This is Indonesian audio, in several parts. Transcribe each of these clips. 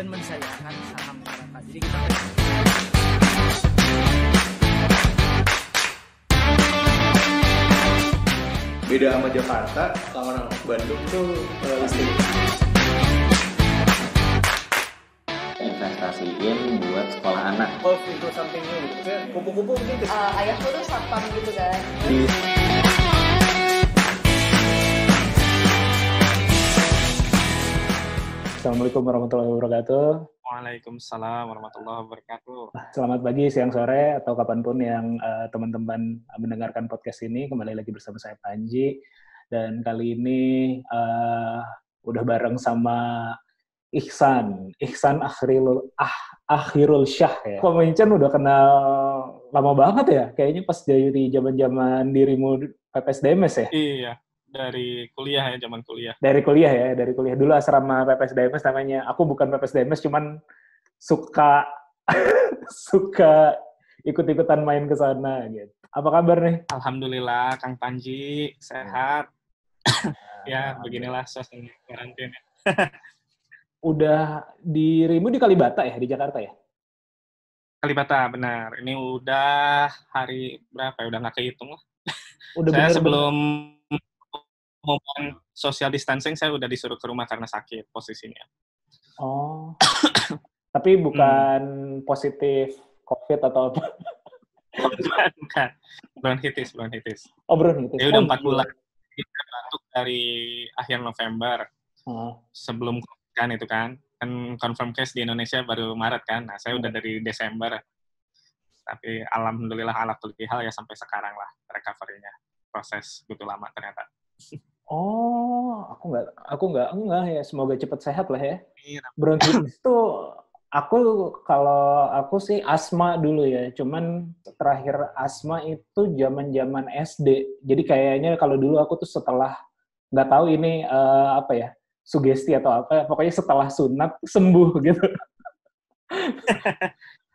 dan mensyariahkan saham masyarakat. Jadi kita beda sama Jakarta orang Bandung tuh uh, listrik investasiin buat sekolah anak. Golf itu something new gitu kupu-kupu gitu. Uh, ayahku tuh satpam gitu kan di Assalamualaikum warahmatullahi wabarakatuh. Waalaikumsalam warahmatullahi wabarakatuh. Selamat pagi, siang, sore, atau kapan pun yang uh, teman-teman mendengarkan podcast ini. Kembali lagi bersama saya Panji. Dan kali ini uh, udah bareng sama Ihsan. Ihsan Akhirul, ah, Akhirul Syah ya. Kok udah kenal lama banget ya? Kayaknya pas dari zaman-zaman dirimu PPSDMS ya? Iya, dari kuliah ya, zaman kuliah. Dari kuliah ya, dari kuliah. Dulu asrama PPSDMS namanya. Aku bukan PPSDMS, cuman suka suka ikut-ikutan main ke sana gitu. Apa kabar nih? Alhamdulillah, Kang Panji sehat. ya, beginilah suasana karantina. Udah dirimu di Kalibata ya, di Jakarta ya? Kalibata, benar. Ini udah hari berapa ya? Udah nggak kehitung lah. Udah saya sebelum ngomong social distancing, saya udah disuruh ke rumah karena sakit posisinya. Oh. Tapi bukan positif COVID atau apa? bukan, bukan. Bronkitis, bronkitis. Oh, bro, gitu. Ya udah Oh, empat iya. bulan. Kita batuk dari akhir November. Oh. sebelum kan itu kan kan confirm case di Indonesia baru Maret kan nah saya udah dari Desember tapi alhamdulillah ala hal ya sampai sekarang lah recovery-nya proses butuh lama ternyata Oh, aku nggak, aku nggak enggak ya. Semoga cepat sehat lah ya. Bronkitis tuh aku kalau aku sih asma dulu ya. Cuman terakhir asma itu zaman-zaman SD. Jadi kayaknya kalau dulu aku tuh setelah nggak tahu ini eh, apa ya sugesti atau apa. Pokoknya setelah sunat sembuh gitu.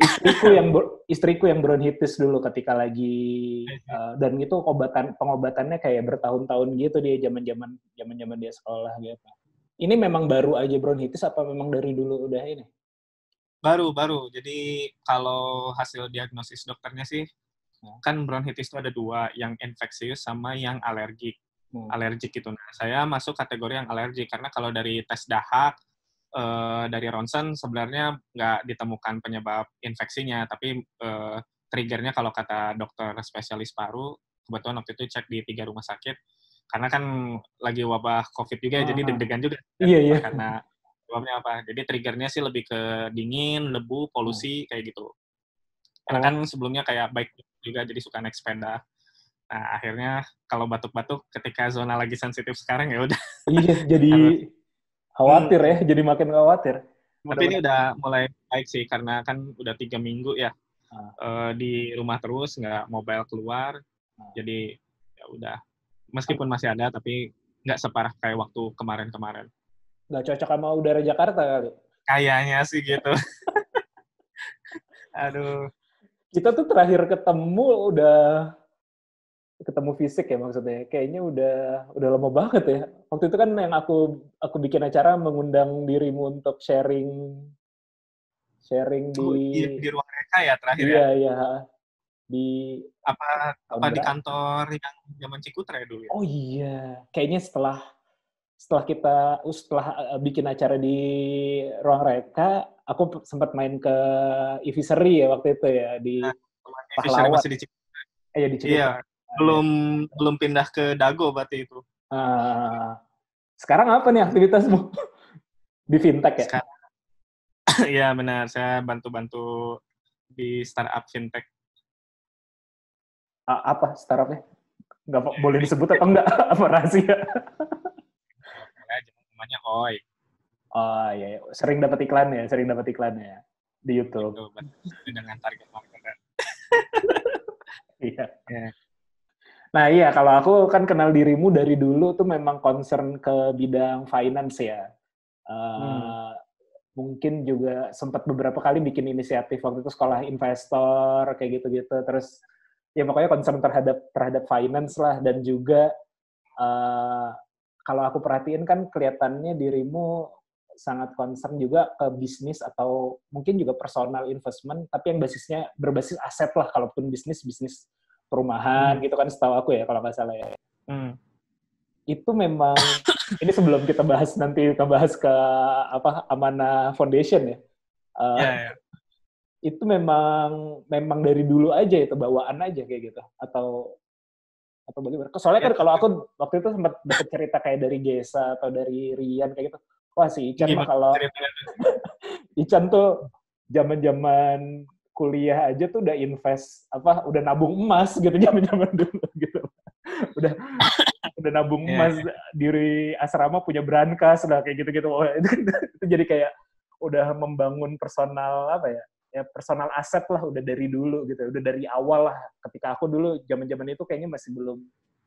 istriku yang istriku yang bronkitis dulu ketika lagi eh, dan itu obatan pengobatannya kayak bertahun-tahun gitu dia zaman-zaman zaman-zaman dia sekolah gitu. Ini memang baru aja bronkitis apa memang dari dulu udah ini? baru baru jadi kalau hasil diagnosis dokternya sih Hmm. kan bronkitis itu ada dua yang infeksius sama yang alergik Hmm. alergik gitu nah saya masuk kategori yang alergik karena kalau dari tes dahak eh, dari ronsen sebenarnya nggak ditemukan penyebab infeksinya tapi eh, triggernya kalau kata dokter spesialis paru kebetulan waktu itu cek di tiga rumah sakit karena kan lagi wabah covid juga ya, jadi Ah. deg-degan juga Iya, iya. karena sebabnya apa jadi triggernya sih lebih ke dingin lebu polusi kayak gitu karena Oh. kan sebelumnya kayak baik juga jadi suka naik sepeda nah akhirnya kalau batuk-batuk ketika zona lagi sensitif sekarang ya udah Iya, jadi khawatir ya, jadi makin khawatir. tapi ini udah mulai baik sih karena kan udah tiga minggu ya Ah. eh, di rumah terus nggak mobile keluar Ah. jadi ya udah meskipun masih ada tapi nggak separah kayak waktu kemarin-kemarin nggak cocok sama udara Jakarta kali. kayaknya sih gitu aduh Kita tuh terakhir ketemu udah ketemu fisik ya maksudnya. Kayaknya udah udah lama banget ya. Waktu itu kan yang aku aku bikin acara mengundang dirimu untuk sharing sharing di Oh, iya, di ruang reka ya terakhir ya iya iya di apa apa di kantor yang zaman Cikutra ya dulu ya? Oh iya, kayaknya setelah setelah kita setelah uh, bikin acara di ruang reka, aku sempat main ke Iviseri ya waktu itu ya di Nah, Pahlawan. Masih di Cikutra. eh ya di Cirebon. Iya, belum belum pindah ke Dago berarti itu. Ah, sekarang apa nih aktivitasmu di fintech ya? Sekarang Iya benar, saya bantu-bantu di startup fintech. A- apa startupnya? Po- boleh disebut atau enggak? apa rahasia? Ya, namanya Oi. Oh iya, iya. sering dapat iklan ya, sering dapat iklan ya di YouTube. Itu dengan target market. Iya. Iya. Nah iya, kalau aku kan kenal dirimu dari dulu tuh memang concern ke bidang finance ya. Eh, Mungkin juga sempat beberapa kali bikin inisiatif waktu itu sekolah investor kayak gitu-gitu. Terus ya pokoknya concern terhadap terhadap finance lah dan juga eh, kalau aku perhatiin kan kelihatannya dirimu sangat concern juga ke bisnis atau mungkin juga personal investment, tapi yang basisnya berbasis aset lah, kalaupun bisnis bisnis perumahan gitu kan setahu aku ya kalau nggak salah ya. Hmm. Itu memang ini sebelum kita bahas nanti kita bahas ke apa Amana Foundation ya. Uh, Ya, ya. Itu memang memang dari dulu aja itu bawaan aja kayak gitu atau atau bagaimana? Soalnya kan Ya. kalau aku waktu itu sempat dapat cerita kayak dari Gesa atau dari Rian kayak gitu. Wah si Ican mah Gimana kalau? Ican tuh zaman-zaman kuliah aja tuh udah invest apa udah nabung emas gitu zaman-zaman dulu gitu. udah udah nabung Iya, emas diri asrama punya brankas lah kayak gitu-gitu. Oh, itu, itu jadi kayak udah membangun personal apa ya? Ya personal aset lah udah dari dulu gitu. Udah dari awal lah. Ketika aku dulu zaman-zaman itu kayaknya masih belum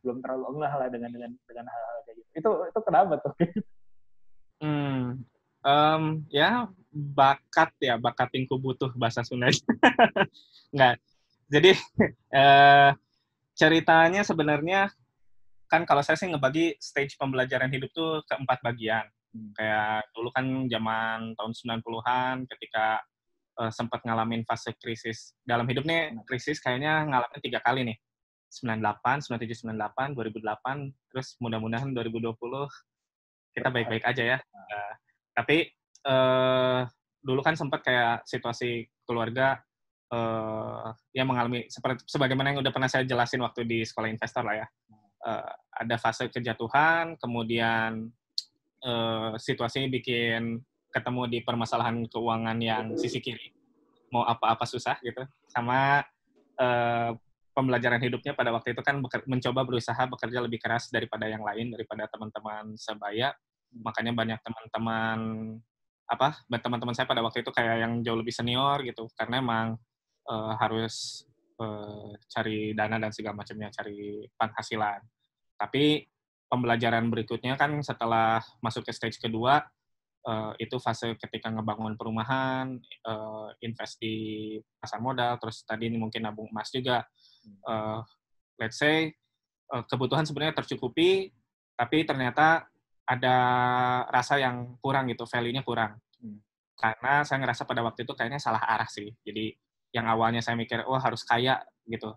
belum terlalu engah lah dengan dengan dengan hal-hal kayak gitu. Itu itu kenapa tuh? Hmm. Em, ya bakat ya, bakat yang ku butuh bahasa Sunda. Enggak. Jadi eh, ceritanya sebenarnya kan kalau saya sih ngebagi stage pembelajaran hidup tuh ke empat bagian. Hmm. Kayak dulu kan zaman tahun 90-an ketika eh, sempat ngalamin fase krisis dalam hidup nih krisis kayaknya ngalamin tiga kali nih. 98, 97, 98, 2008, terus mudah-mudahan 2020 kita baik-baik aja ya. Eh, tapi eh, dulu kan sempat kayak situasi keluarga eh, yang mengalami seperti sebagaimana yang udah pernah saya jelasin waktu di sekolah investor lah ya. Eh, ada fase kejatuhan, kemudian eh, situasinya bikin ketemu di permasalahan keuangan yang sisi kiri, mau apa-apa susah gitu, sama eh, pembelajaran hidupnya pada waktu itu kan mencoba berusaha bekerja lebih keras daripada yang lain, daripada teman-teman sebaya. Makanya banyak teman-teman apa teman-teman saya pada waktu itu kayak yang jauh lebih senior gitu, karena emang eh, harus eh, cari dana dan segala macamnya, cari penghasilan. Tapi pembelajaran berikutnya kan setelah masuk ke stage kedua eh, itu fase ketika ngebangun perumahan, eh, invest di pasar modal, terus tadi ini mungkin nabung emas juga. Eh, let's say eh, kebutuhan sebenarnya tercukupi, tapi ternyata ada rasa yang kurang gitu, value-nya kurang. Karena saya ngerasa pada waktu itu kayaknya salah arah sih. Jadi yang awalnya saya mikir, wah harus kaya gitu.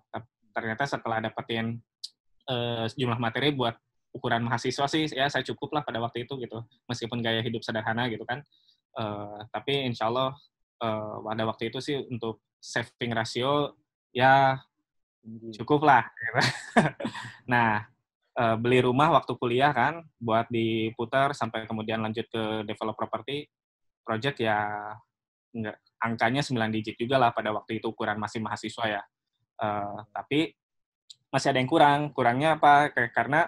Ternyata setelah dapetin eh, sejumlah materi buat ukuran mahasiswa sih, ya saya cukup lah pada waktu itu gitu. Meskipun gaya hidup sederhana gitu kan. Eh, tapi insya Allah eh, pada waktu itu sih untuk saving rasio ya cukup lah. gitu. nah, beli rumah waktu kuliah kan, buat diputar sampai kemudian lanjut ke develop property project ya enggak angkanya 9 digit juga lah pada waktu itu ukuran masih mahasiswa ya. Eh, tapi masih ada yang kurang. Kurangnya apa? Kayak karena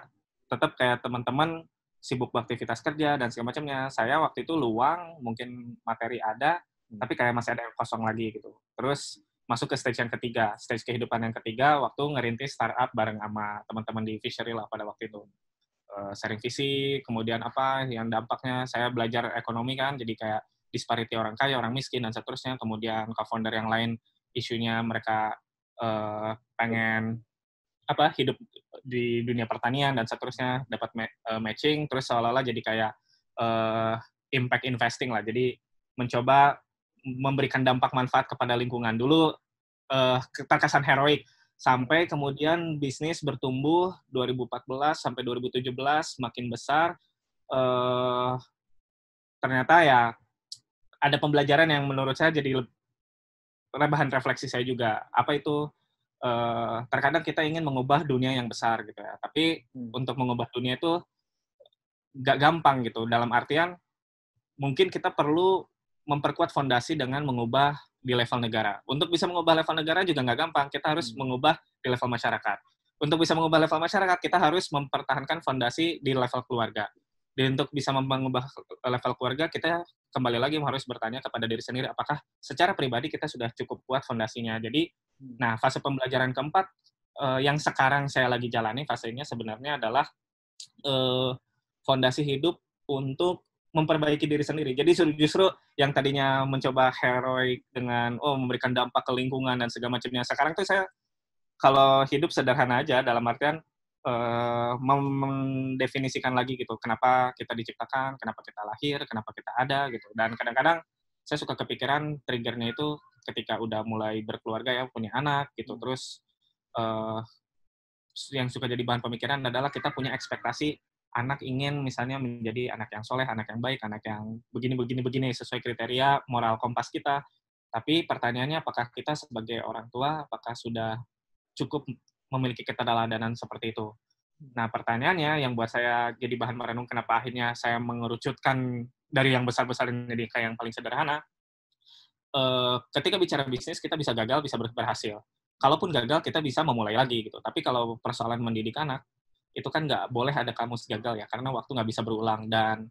tetap kayak teman-teman sibuk beraktivitas kerja dan segala macamnya. Saya waktu itu luang, mungkin materi ada, tapi kayak masih ada yang kosong lagi gitu. Terus masuk ke stage yang ketiga, stage kehidupan yang ketiga waktu ngerintis startup bareng sama teman-teman di Fishery lah pada waktu itu. Eh, sharing visi, kemudian apa yang dampaknya saya belajar ekonomi kan, jadi kayak disparity orang kaya, orang miskin dan seterusnya. Kemudian co-founder yang lain isunya mereka eh, pengen apa hidup di dunia pertanian dan seterusnya dapat ma- eh, matching terus seolah-olah jadi kayak eh, impact investing lah. Jadi mencoba memberikan dampak manfaat kepada lingkungan dulu eh, terkesan heroik sampai kemudian bisnis bertumbuh 2014 sampai 2017 makin besar eh, ternyata ya ada pembelajaran yang menurut saya jadi bahan refleksi saya juga apa itu eh, terkadang kita ingin mengubah dunia yang besar gitu ya tapi Hmm. untuk mengubah dunia itu gak gampang gitu dalam artian mungkin kita perlu memperkuat fondasi dengan mengubah di level negara. Untuk bisa mengubah level negara juga nggak gampang. Kita harus Hmm. mengubah di level masyarakat. Untuk bisa mengubah level masyarakat, kita harus mempertahankan fondasi di level keluarga. Dan untuk bisa mengubah level keluarga, kita kembali lagi harus bertanya kepada diri sendiri, apakah secara pribadi kita sudah cukup kuat fondasinya. Jadi, Hmm. nah fase pembelajaran keempat eh, yang sekarang saya lagi jalani fasenya sebenarnya adalah eh, fondasi hidup untuk memperbaiki diri sendiri. Jadi justru- yang tadinya mencoba heroik dengan oh memberikan dampak ke lingkungan dan segala macamnya. Sekarang tuh saya kalau hidup sederhana aja dalam artian uh, mendefinisikan lagi gitu kenapa kita diciptakan, kenapa kita lahir, kenapa kita ada gitu. Dan kadang-kadang saya suka kepikiran triggernya itu ketika udah mulai berkeluarga ya punya anak gitu. Terus uh, yang suka jadi bahan pemikiran adalah kita punya ekspektasi anak ingin misalnya menjadi anak yang soleh, anak yang baik, anak yang begini begini begini sesuai kriteria moral kompas kita. Tapi pertanyaannya apakah kita sebagai orang tua apakah sudah cukup memiliki keteladanan seperti itu. Nah, pertanyaannya yang buat saya jadi bahan merenung kenapa akhirnya saya mengerucutkan dari yang besar-besar jadi kayak yang paling sederhana. Uh, ketika bicara bisnis, kita bisa gagal, bisa berhasil. Kalaupun gagal, kita bisa memulai lagi gitu. Tapi kalau persoalan mendidik anak, itu kan nggak boleh ada kamus gagal ya, karena waktu nggak bisa berulang. Dan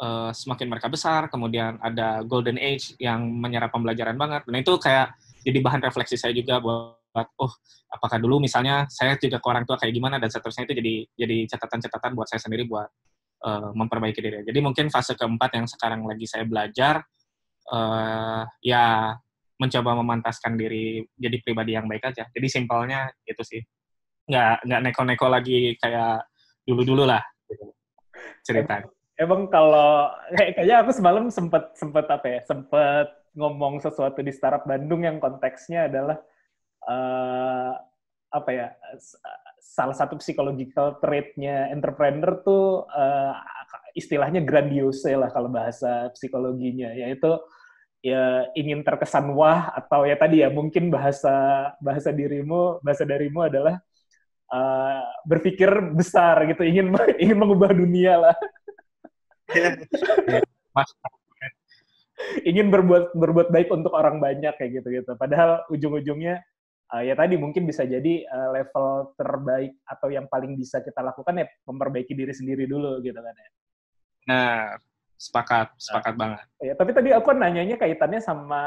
uh, semakin mereka besar, kemudian ada golden age yang menyerap pembelajaran banget. Dan itu kayak jadi bahan refleksi saya juga buat oh apakah dulu misalnya saya juga ke orang tua kayak gimana dan seterusnya itu jadi jadi catatan-catatan buat saya sendiri buat uh, memperbaiki diri. Jadi mungkin fase keempat yang sekarang lagi saya belajar uh, ya mencoba memantaskan diri jadi pribadi yang baik aja. Jadi simpelnya itu sih. Nggak nggak neko-neko lagi kayak dulu-dulu lah gitu. cerita. Emang kalau kayaknya aku semalam sempat sempat apa ya sempat ngomong sesuatu di startup Bandung yang konteksnya adalah uh, apa ya salah satu psychological trait-nya entrepreneur tuh uh, istilahnya grandiose lah kalau bahasa psikologinya yaitu ya ingin terkesan wah atau ya tadi ya mungkin bahasa bahasa dirimu bahasa darimu adalah uh, berpikir besar gitu ingin ingin mengubah dunia lah. Ingin berbuat berbuat baik untuk orang banyak kayak gitu gitu. Padahal ujung-ujungnya uh, ya tadi mungkin bisa jadi uh, level terbaik atau yang paling bisa kita lakukan ya memperbaiki diri sendiri dulu gitu kan ya. Nah, sepakat, sepakat nah, banget. Ya, tapi tadi aku nanyanya kaitannya sama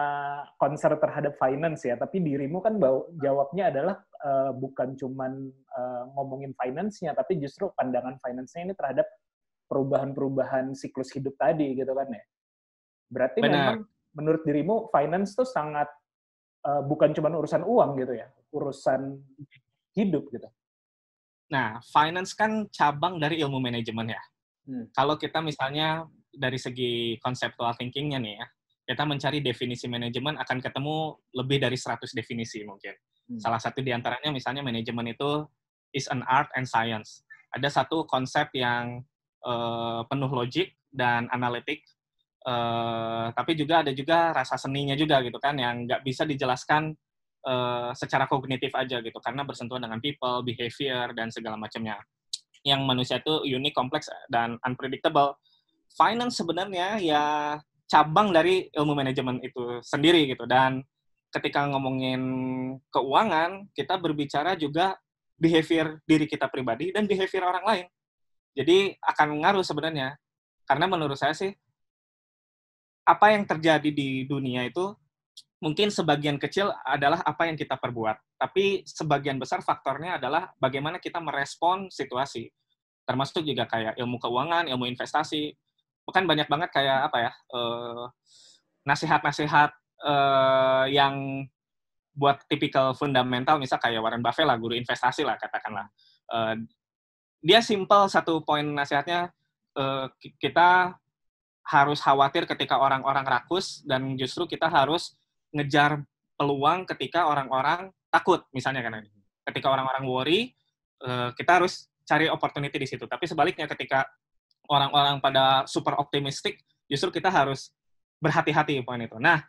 konser terhadap finance ya, tapi dirimu kan bau, jawabnya adalah uh, bukan cuman uh, ngomongin finance-nya, tapi justru pandangan finance-nya ini terhadap perubahan-perubahan siklus hidup tadi gitu kan ya. Berarti Benar. memang menurut dirimu finance tuh sangat uh, bukan cuma urusan uang gitu ya, urusan hidup gitu. Nah, finance kan cabang dari ilmu manajemen ya. Hmm. Kalau kita misalnya dari segi conceptual thinkingnya nih ya, kita mencari definisi manajemen akan ketemu lebih dari 100 definisi mungkin. Hmm. Salah satu di antaranya misalnya manajemen itu is an art and science. Ada satu konsep yang uh, penuh logik dan analitik Uh, tapi juga ada juga rasa seninya juga gitu kan yang nggak bisa dijelaskan uh, secara kognitif aja gitu karena bersentuhan dengan people, behavior dan segala macamnya. Yang manusia itu unik, kompleks dan unpredictable. Finance sebenarnya ya cabang dari ilmu manajemen itu sendiri gitu dan ketika ngomongin keuangan kita berbicara juga behavior diri kita pribadi dan behavior orang lain. Jadi akan ngaruh sebenarnya. Karena menurut saya sih apa yang terjadi di dunia itu mungkin sebagian kecil adalah apa yang kita perbuat, tapi sebagian besar faktornya adalah bagaimana kita merespon situasi. Termasuk juga kayak ilmu keuangan, ilmu investasi. Bukan banyak banget kayak apa ya, uh, nasihat-nasihat uh, yang buat tipikal fundamental, misal kayak Warren Buffett lah, guru investasi lah katakanlah. Uh, dia simple satu poin nasihatnya, uh, kita harus khawatir ketika orang-orang rakus dan justru kita harus ngejar peluang ketika orang-orang takut misalnya kan ketika orang-orang worry eh, kita harus cari opportunity di situ tapi sebaliknya ketika orang-orang pada super optimistik justru kita harus berhati-hati poin itu nah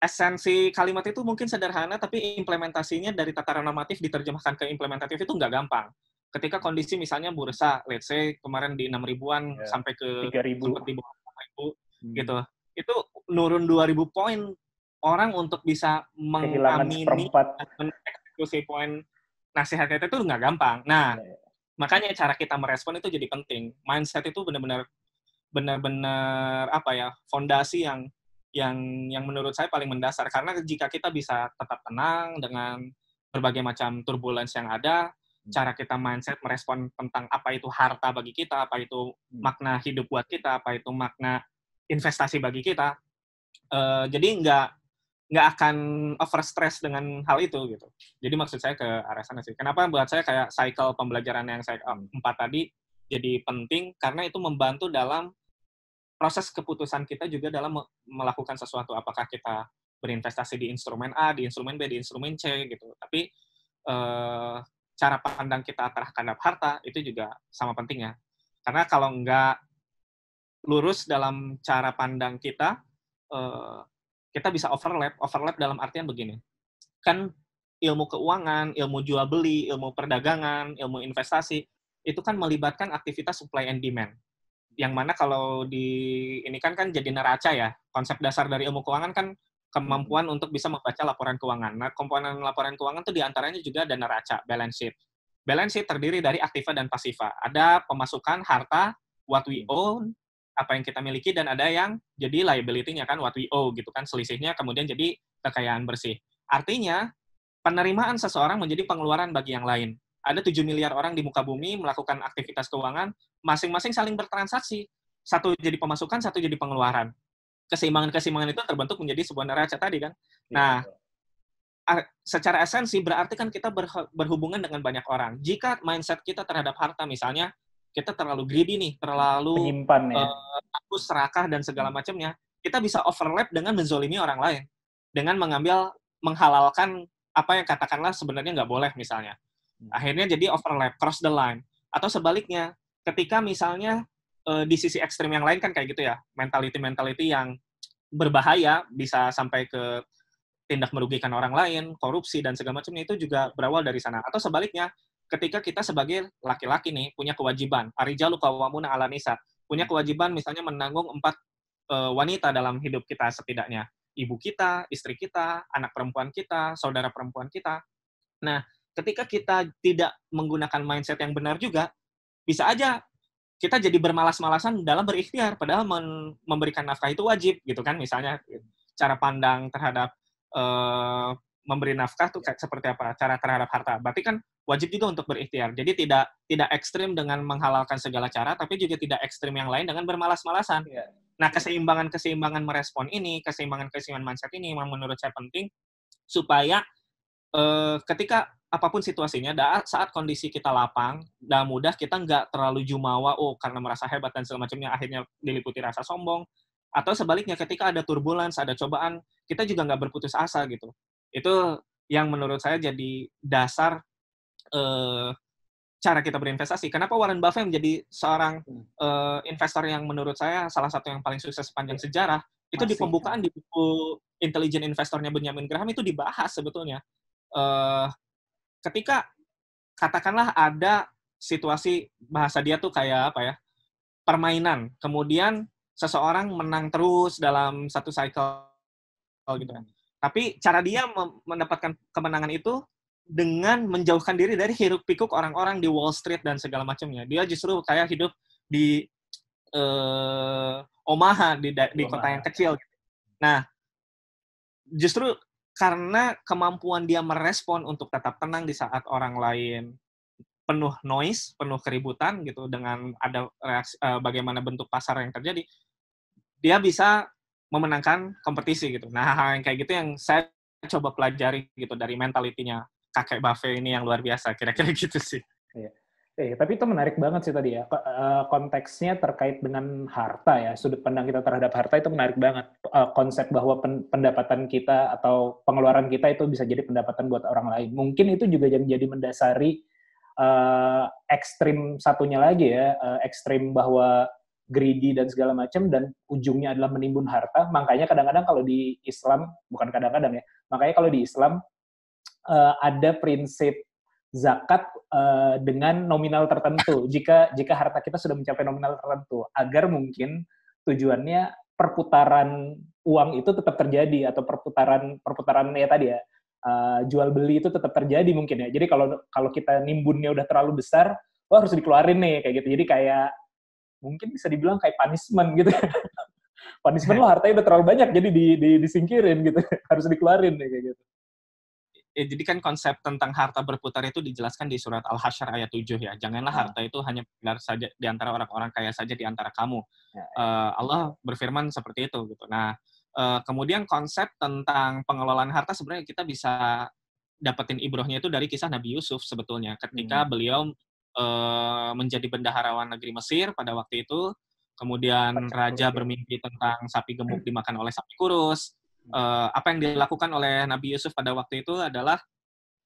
esensi kalimat itu mungkin sederhana tapi implementasinya dari tataran normatif diterjemahkan ke implementatif itu nggak gampang ketika kondisi misalnya bursa let's say kemarin di enam ribuan yeah. sampai ke 3000 di bawah ribu hmm. gitu itu nurun 2000 poin orang untuk bisa mengamini dan mengeksekusi poin nasihatnya itu nggak gampang. Nah, yeah. Makanya cara kita merespon itu jadi penting. Mindset itu benar-benar benar-benar apa ya fondasi yang yang yang menurut saya paling mendasar karena jika kita bisa tetap tenang dengan berbagai macam turbulence yang ada, hmm. cara kita mindset merespon tentang apa itu harta bagi kita, apa itu hmm. makna hidup buat kita, apa itu makna investasi bagi kita. Uh, jadi nggak nggak akan over stress dengan hal itu gitu. Jadi maksud saya ke arah sana sih. Kenapa buat saya kayak cycle pembelajaran yang saya empat tadi jadi penting karena itu membantu dalam proses keputusan kita juga dalam me- melakukan sesuatu. Apakah kita berinvestasi di instrumen A, di instrumen B, di instrumen C gitu. Tapi eh, cara pandang kita terhadap harta itu juga sama pentingnya. Karena kalau nggak lurus dalam cara pandang kita, eh, kita bisa overlap. Overlap dalam artian begini, kan ilmu keuangan, ilmu jual beli, ilmu perdagangan, ilmu investasi itu kan melibatkan aktivitas supply and demand. Yang mana kalau di ini kan kan jadi neraca ya. Konsep dasar dari ilmu keuangan kan kemampuan untuk bisa membaca laporan keuangan. Nah, komponen laporan keuangan itu di antaranya juga ada neraca, balance sheet. Balance sheet terdiri dari aktiva dan pasiva. Ada pemasukan, harta, what we own, apa yang kita miliki, dan ada yang jadi liability-nya kan, what we owe gitu kan, selisihnya kemudian jadi kekayaan bersih. Artinya, penerimaan seseorang menjadi pengeluaran bagi yang lain. Ada 7 miliar orang di muka bumi melakukan aktivitas keuangan, masing-masing saling bertransaksi. Satu jadi pemasukan, satu jadi pengeluaran keseimbangan-keseimbangan itu terbentuk menjadi sebuah neraca tadi kan. Nah, a- secara esensi berarti kan kita berh- berhubungan dengan banyak orang. Jika mindset kita terhadap harta misalnya kita terlalu greedy nih, terlalu Penyimpan ya. eh, aku serakah dan segala macamnya, kita bisa overlap dengan menzolimi orang lain dengan mengambil menghalalkan apa yang katakanlah sebenarnya nggak boleh misalnya. Akhirnya jadi overlap, cross the line. Atau sebaliknya, ketika misalnya eh, di sisi ekstrim yang lain kan kayak gitu ya, mentality-mentality yang berbahaya bisa sampai ke tindak merugikan orang lain, korupsi dan segala macamnya itu juga berawal dari sana. Atau sebaliknya, ketika kita sebagai laki-laki nih punya kewajiban, arijalu kawamuna ala nisa, punya kewajiban misalnya menanggung empat eh, wanita dalam hidup kita setidaknya. Ibu kita, istri kita, anak perempuan kita, saudara perempuan kita. Nah, ketika kita tidak menggunakan mindset yang benar juga, bisa aja kita jadi bermalas-malasan dalam berikhtiar, padahal memberikan nafkah itu wajib, gitu kan, misalnya cara pandang terhadap eh, memberi nafkah tuh kayak seperti apa, cara terhadap harta. Berarti kan wajib juga untuk berikhtiar. Jadi tidak tidak ekstrim dengan menghalalkan segala cara, tapi juga tidak ekstrim yang lain dengan bermalas-malasan. Iya. Nah, keseimbangan-keseimbangan merespon ini, keseimbangan-keseimbangan mindset ini memang menurut saya penting supaya eh, ketika apa pun situasinya, saat kondisi kita lapang dan mudah, kita nggak terlalu jumawa, oh karena merasa hebat dan segala macamnya, akhirnya diliputi rasa sombong. Atau sebaliknya, ketika ada turbulence, ada cobaan, kita juga nggak berputus asa gitu. Itu yang menurut saya jadi dasar eh, cara kita berinvestasi. Kenapa Warren Buffett menjadi seorang eh, investor yang menurut saya salah satu yang paling sukses sepanjang sejarah? Itu di Masih. pembukaan di buku Intelligent Investornya Benjamin Graham itu dibahas sebetulnya. Eh, ketika katakanlah ada situasi bahasa dia tuh kayak apa ya permainan kemudian seseorang menang terus dalam satu cycle gitu kan tapi cara dia mendapatkan kemenangan itu dengan menjauhkan diri dari hiruk pikuk orang-orang di Wall Street dan segala macamnya. Dia justru kayak hidup di eh, Omaha di di kota yang kecil. Nah justru karena kemampuan dia merespon untuk tetap tenang di saat orang lain penuh noise, penuh keributan gitu dengan ada reaksi eh, bagaimana bentuk pasar yang terjadi, dia bisa memenangkan kompetisi gitu. Nah, hal yang kayak gitu yang saya coba pelajari gitu dari mentalitinya kakek Buffett ini yang luar biasa, kira-kira gitu sih. Eh, tapi itu menarik banget sih tadi ya. Eh, Konteksnya terkait dengan harta ya. Sudut pandang kita terhadap harta itu menarik banget. Eh, Konsep bahwa pen- pendapatan kita atau pengeluaran kita itu bisa jadi pendapatan buat orang lain. Mungkin itu juga yang jadi mendasari eh, ekstrim satunya lagi ya. Ekstrim bahwa greedy dan segala macam dan ujungnya adalah menimbun harta. Makanya kadang-kadang kalau di Islam, bukan kadang-kadang ya, makanya kalau di Islam eh, ada prinsip zakat eh, dengan nominal tertentu. Jika jika harta kita sudah mencapai nominal tertentu agar mungkin tujuannya perputaran uang itu tetap terjadi atau perputaran perputaran ya tadi ya eh, jual beli itu tetap terjadi mungkin ya. Jadi kalau kalau kita nimbunnya udah terlalu besar oh harus dikeluarin nih kayak gitu. Jadi kayak mungkin bisa dibilang kayak punishment gitu. Punishment lo hartanya udah terlalu banyak jadi di, di- disingkirin gitu. Harus dikeluarin nih kayak gitu Eh, jadi kan konsep tentang harta berputar itu dijelaskan di surat Al-Hasyr ayat 7 ya. Janganlah Ah. harta itu hanya benar saja di antara orang-orang kaya saja di antara kamu. Ya, Eh, Allah berfirman seperti itu gitu. Nah, Eh, kemudian konsep tentang pengelolaan harta sebenarnya kita bisa dapetin ibrohnya itu dari kisah Nabi Yusuf sebetulnya. Ketika Hmm. beliau eh, menjadi bendaharawan negeri Mesir pada waktu itu, kemudian raja ya. bermimpi tentang sapi gemuk dimakan oleh sapi kurus. Eh, apa yang dilakukan oleh Nabi Yusuf pada waktu itu adalah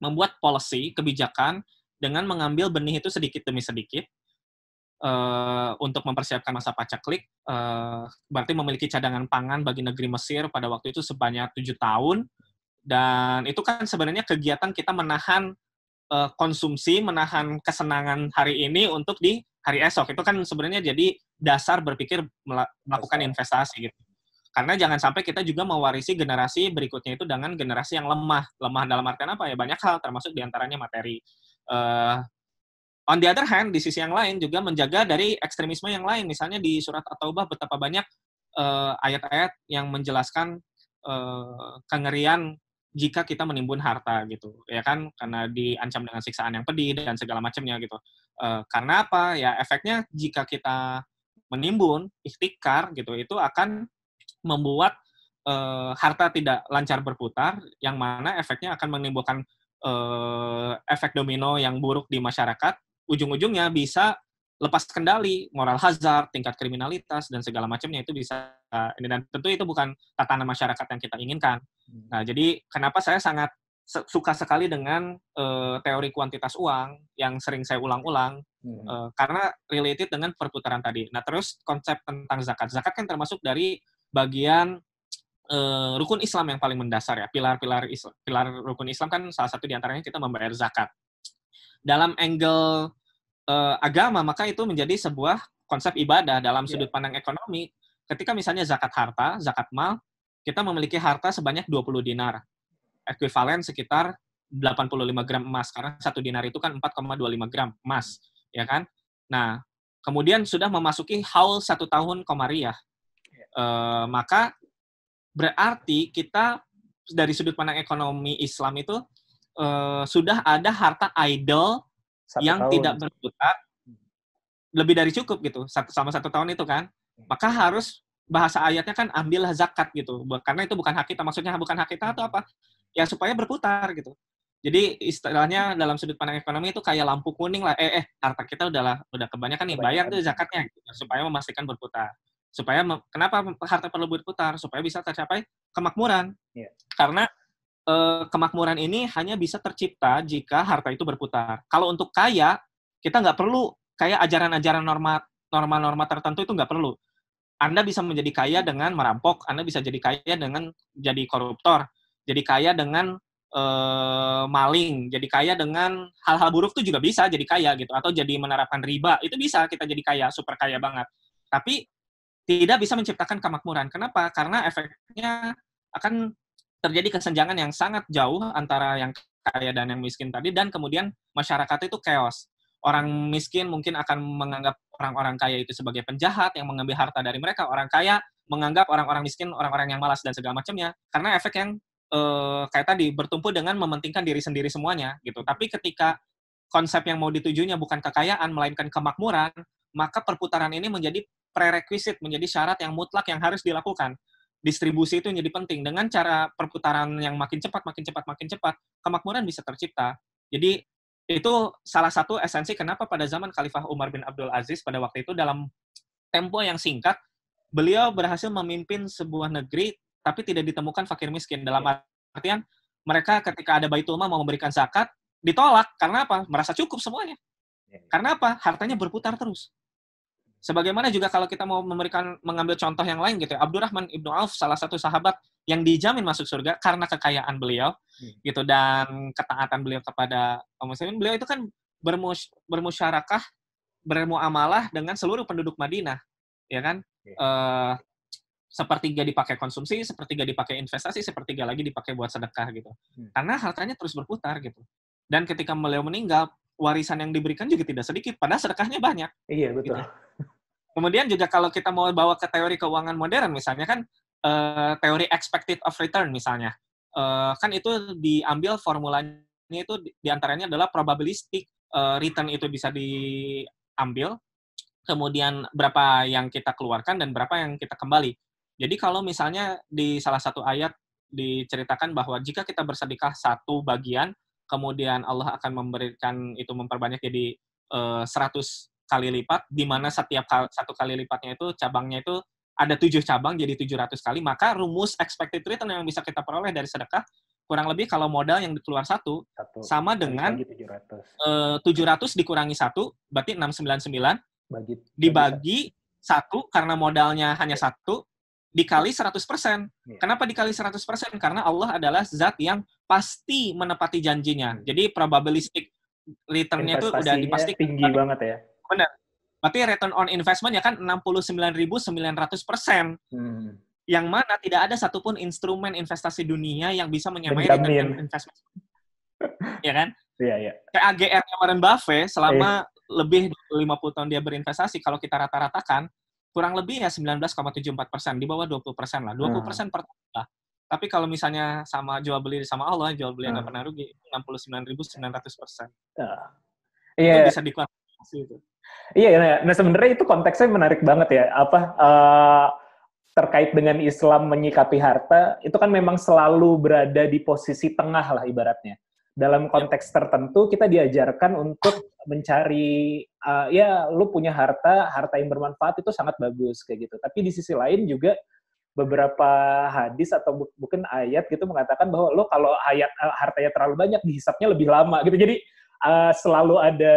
membuat policy, kebijakan, dengan mengambil benih itu sedikit demi sedikit, eh, untuk mempersiapkan masa pacaklik, eh, berarti memiliki cadangan pangan bagi negeri Mesir pada waktu itu sebanyak tujuh tahun, dan itu kan sebenarnya kegiatan kita menahan eh, konsumsi, menahan kesenangan hari ini untuk di hari esok. Itu kan sebenarnya jadi dasar berpikir mela- melakukan investasi gitu. Karena jangan sampai kita juga mewarisi generasi berikutnya itu dengan generasi yang lemah. Lemah dalam artian apa ya? Banyak hal, termasuk di antaranya materi. Eh, on the other hand, di sisi yang lain juga menjaga dari ekstremisme yang lain. Misalnya di surat At-Taubah betapa banyak eh, ayat-ayat yang menjelaskan eh, kengerian jika kita menimbun harta gitu, ya kan? Karena diancam dengan siksaan yang pedih dan segala macamnya gitu. Eh, karena apa? Ya efeknya jika kita menimbun ikhtikar gitu, itu akan membuat eh, harta tidak lancar berputar, yang mana efeknya akan menimbulkan eh, efek domino yang buruk di masyarakat. Ujung-ujungnya bisa lepas kendali, moral hazard, tingkat kriminalitas dan segala macamnya itu bisa ini dan tentu itu bukan tatanan masyarakat yang kita inginkan. Nah, jadi kenapa saya sangat suka sekali dengan eh, teori kuantitas uang yang sering saya ulang-ulang Hmm. Eh, karena related dengan perputaran tadi. Nah, terus konsep tentang zakat. Zakat kan termasuk dari bagian eh, rukun Islam yang paling mendasar ya. Pilar-pilar Islam, pilar rukun Islam kan salah satu di antaranya kita membayar zakat. Dalam angle eh, agama, maka itu menjadi sebuah konsep ibadah dalam Iya. sudut pandang ekonomi. Ketika misalnya zakat harta, zakat mal, kita memiliki harta sebanyak 20 dinar. Ekuivalen sekitar 85 gram emas. Karena satu dinar itu kan 4,25 gram emas. Ya kan? Nah, kemudian sudah memasuki haul satu tahun komariah. Eh, maka berarti kita dari sudut pandang ekonomi Islam itu eh, sudah ada harta idle Satu yang tahun. tidak berputar lebih dari cukup gitu satu sama satu tahun itu kan. Maka harus bahasa ayatnya kan ambillah zakat gitu. Karena itu bukan hak kita maksudnya bukan hak kita atau apa? Ya supaya berputar gitu. Jadi istilahnya dalam sudut pandang ekonomi itu kayak lampu kuning lah. Eh eh harta kita udahlah udah kebanyakan nih bayar tuh zakatnya gitu, supaya memastikan berputar supaya kenapa harta perlu berputar supaya bisa tercapai kemakmuran Iya. karena eh, kemakmuran ini hanya bisa tercipta jika harta itu berputar kalau untuk kaya kita nggak perlu kayak ajaran-ajaran norma norma-norma tertentu itu nggak perlu. Anda bisa menjadi kaya dengan merampok, Anda bisa jadi kaya dengan jadi koruptor, jadi kaya dengan eh, maling, jadi kaya dengan hal-hal buruk itu juga bisa jadi kaya gitu, atau jadi menerapkan riba itu bisa kita jadi kaya, super kaya banget. Tapi tidak bisa menciptakan kemakmuran. Kenapa? Karena efeknya akan terjadi kesenjangan yang sangat jauh antara yang kaya dan yang miskin tadi, dan kemudian masyarakat itu chaos orang miskin mungkin akan menganggap orang-orang kaya itu sebagai penjahat yang mengambil harta dari mereka. Orang kaya menganggap orang-orang miskin orang-orang yang malas dan segala macamnya. Karena efek yang eh, kayak tadi bertumpu dengan mementingkan diri sendiri semuanya gitu. Tapi ketika konsep yang mau ditujunya bukan kekayaan melainkan kemakmuran, maka perputaran ini menjadi prerequisite, menjadi syarat yang mutlak yang harus dilakukan. Distribusi itu menjadi penting. Dengan cara perputaran yang makin cepat, makin cepat, makin cepat, kemakmuran bisa tercipta. Jadi itu salah satu esensi kenapa pada zaman Khalifah Umar bin Abdul Aziz pada waktu itu dalam tempo yang singkat beliau berhasil memimpin sebuah negeri tapi tidak ditemukan fakir miskin. Dalam artian mereka ketika ada baitul mal mau memberikan zakat ditolak. Karena apa? Merasa cukup semuanya. Karena apa? Hartanya berputar terus sebagaimana juga kalau kita mau memberikan mengambil contoh yang lain gitu ya. Abdurrahman ibnu Auf salah satu sahabat yang dijamin masuk surga karena kekayaan beliau gitu dan ketaatan beliau kepada kaum muslimin. Beliau itu kan bermus bermusyarakah bermuamalah dengan seluruh penduduk Madinah ya kan? Eh, sepertiga dipakai konsumsi sepertiga dipakai investasi sepertiga lagi dipakai buat sedekah gitu. Hmm. karena hartanya terus berputar gitu. Dan ketika beliau meninggal warisan yang diberikan juga tidak sedikit padahal sedekahnya banyak Iya betul. Kemudian juga kalau kita mau bawa ke teori keuangan modern, misalnya kan eh, teori expected of return misalnya, Eh, kan itu diambil formulanya itu di- di antaranya adalah probabilistic eh, return itu bisa diambil, kemudian berapa yang kita keluarkan dan berapa yang kita kembali. Jadi kalau misalnya di salah satu ayat diceritakan bahwa jika kita bersedekah satu bagian, kemudian Allah akan memberikan itu memperbanyak jadi eh, 100 kali lipat, di mana setiap kal- satu kali lipatnya itu cabangnya itu ada tujuh cabang jadi 700 kali, maka rumus expected return yang bisa kita peroleh dari sedekah kurang lebih kalau modal yang keluar satu Satu. sama dengan Bagi 700. eh, 700 dikurangi satu berarti 699 Bagi dibagi satu karena modalnya hanya satu dikali 100%. Iya. Kenapa dikali 100%? Karena Allah adalah zat yang pasti menepati janjinya. Hmm. Jadi probabilistic return-nya itu udah dipastikan. tinggi banget ya. Berarti return on investment ya kan 69.900%. Hmm. Yang mana tidak ada satupun instrumen investasi dunia yang bisa menyamai Menjamin. return on investment. ya kan? Iya, iya. Kayak AGR Warren Buffett selama lebih dari 50 tahun dia berinvestasi, kalau kita rata-ratakan, kurang lebih ya 19,74 persen, di bawah 20 persen lah. 20 persen per tahun lah. Tapi kalau misalnya sama jual beli sama Allah, jual beli nggak Hmm. pernah rugi, 69.900 persen. Ah. Itu Iya, bisa dikuantifikasi itu. Iya, nah, nah sebenarnya itu konteksnya menarik banget ya. Apa eh, terkait dengan Islam menyikapi harta itu kan memang selalu berada di posisi tengah lah ibaratnya. Dalam konteks tertentu kita diajarkan untuk mencari eh, ya lu punya harta, harta yang bermanfaat itu sangat bagus kayak gitu. Tapi di sisi lain juga beberapa hadis atau mungkin ayat gitu mengatakan bahwa lo kalau hayat eh, hartanya terlalu banyak dihisapnya lebih lama gitu. Jadi eh, selalu ada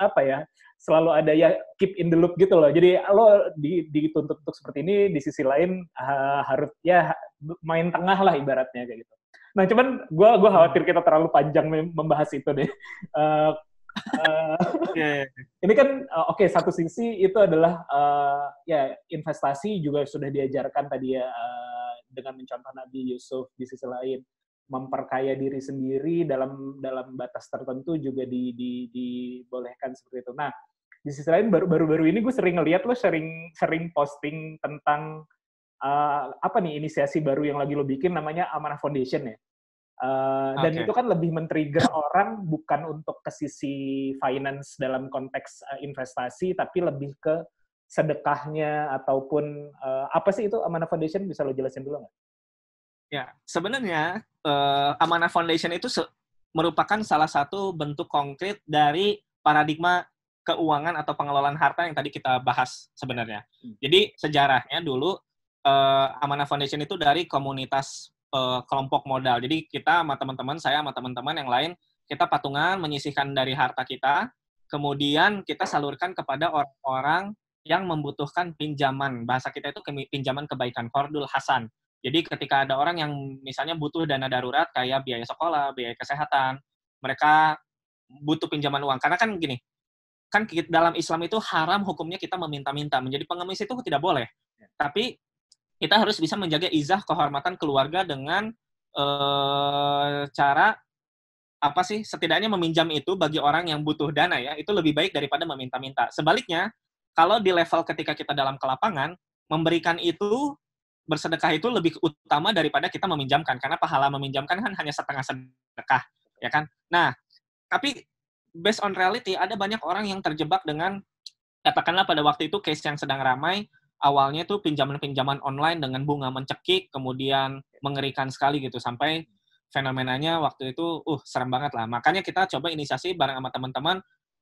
apa ya? selalu ada ya keep in the loop gitu loh. Jadi lo di- dituntut untuk seperti ini, di sisi lain ah, harus ya main tengah lah ibaratnya kayak gitu. Nah cuman gue gua khawatir kita terlalu panjang mem- membahas itu deh. Eh, eh, Oke. ini kan eh, oke satu sisi itu adalah eh, ya investasi juga sudah diajarkan tadi ya eh, dengan mencontoh Nabi Yusuf di sisi lain memperkaya diri sendiri dalam dalam batas tertentu juga di, di, dibolehkan seperti itu. Nah di sisi lain baru baru baru ini gue sering ngeliat lo sering sering posting tentang eh, apa nih inisiasi baru yang lagi lo bikin namanya Amanah Foundation ya. Eh, dan Oke. itu kan lebih men-trigger orang bukan untuk ke sisi finance dalam konteks eh, investasi, tapi lebih ke sedekahnya ataupun eh, apa sih itu Amanah Foundation bisa lo jelasin dulu nggak? Ya, sebenarnya eh, Amanah Foundation itu se- merupakan salah satu bentuk konkret dari paradigma keuangan atau pengelolaan harta yang tadi kita bahas sebenarnya. Hmm. Jadi sejarahnya dulu eh, Amanah Foundation itu dari komunitas eh, kelompok modal. Jadi kita sama teman-teman, saya sama teman-teman yang lain, kita patungan menyisihkan dari harta kita, kemudian kita salurkan kepada orang-orang yang membutuhkan pinjaman. Bahasa kita itu pinjaman kebaikan, Kordul Hasan. Jadi ketika ada orang yang misalnya butuh dana darurat kayak biaya sekolah, biaya kesehatan, mereka butuh pinjaman uang. Karena kan gini, kan dalam Islam itu haram hukumnya kita meminta-minta. Menjadi pengemis itu tidak boleh. Tapi kita harus bisa menjaga izah kehormatan keluarga dengan eh, cara apa sih setidaknya meminjam itu bagi orang yang butuh dana ya itu lebih baik daripada meminta-minta. Sebaliknya kalau di level ketika kita dalam kelapangan memberikan itu bersedekah itu lebih utama daripada kita meminjamkan karena pahala meminjamkan kan hanya setengah sedekah ya kan. Nah tapi based on reality ada banyak orang yang terjebak dengan katakanlah pada waktu itu case yang sedang ramai awalnya tuh pinjaman-pinjaman online dengan bunga mencekik kemudian mengerikan sekali gitu. Sampai fenomenanya waktu itu uh serem banget lah. Makanya kita coba inisiasi bareng sama teman-teman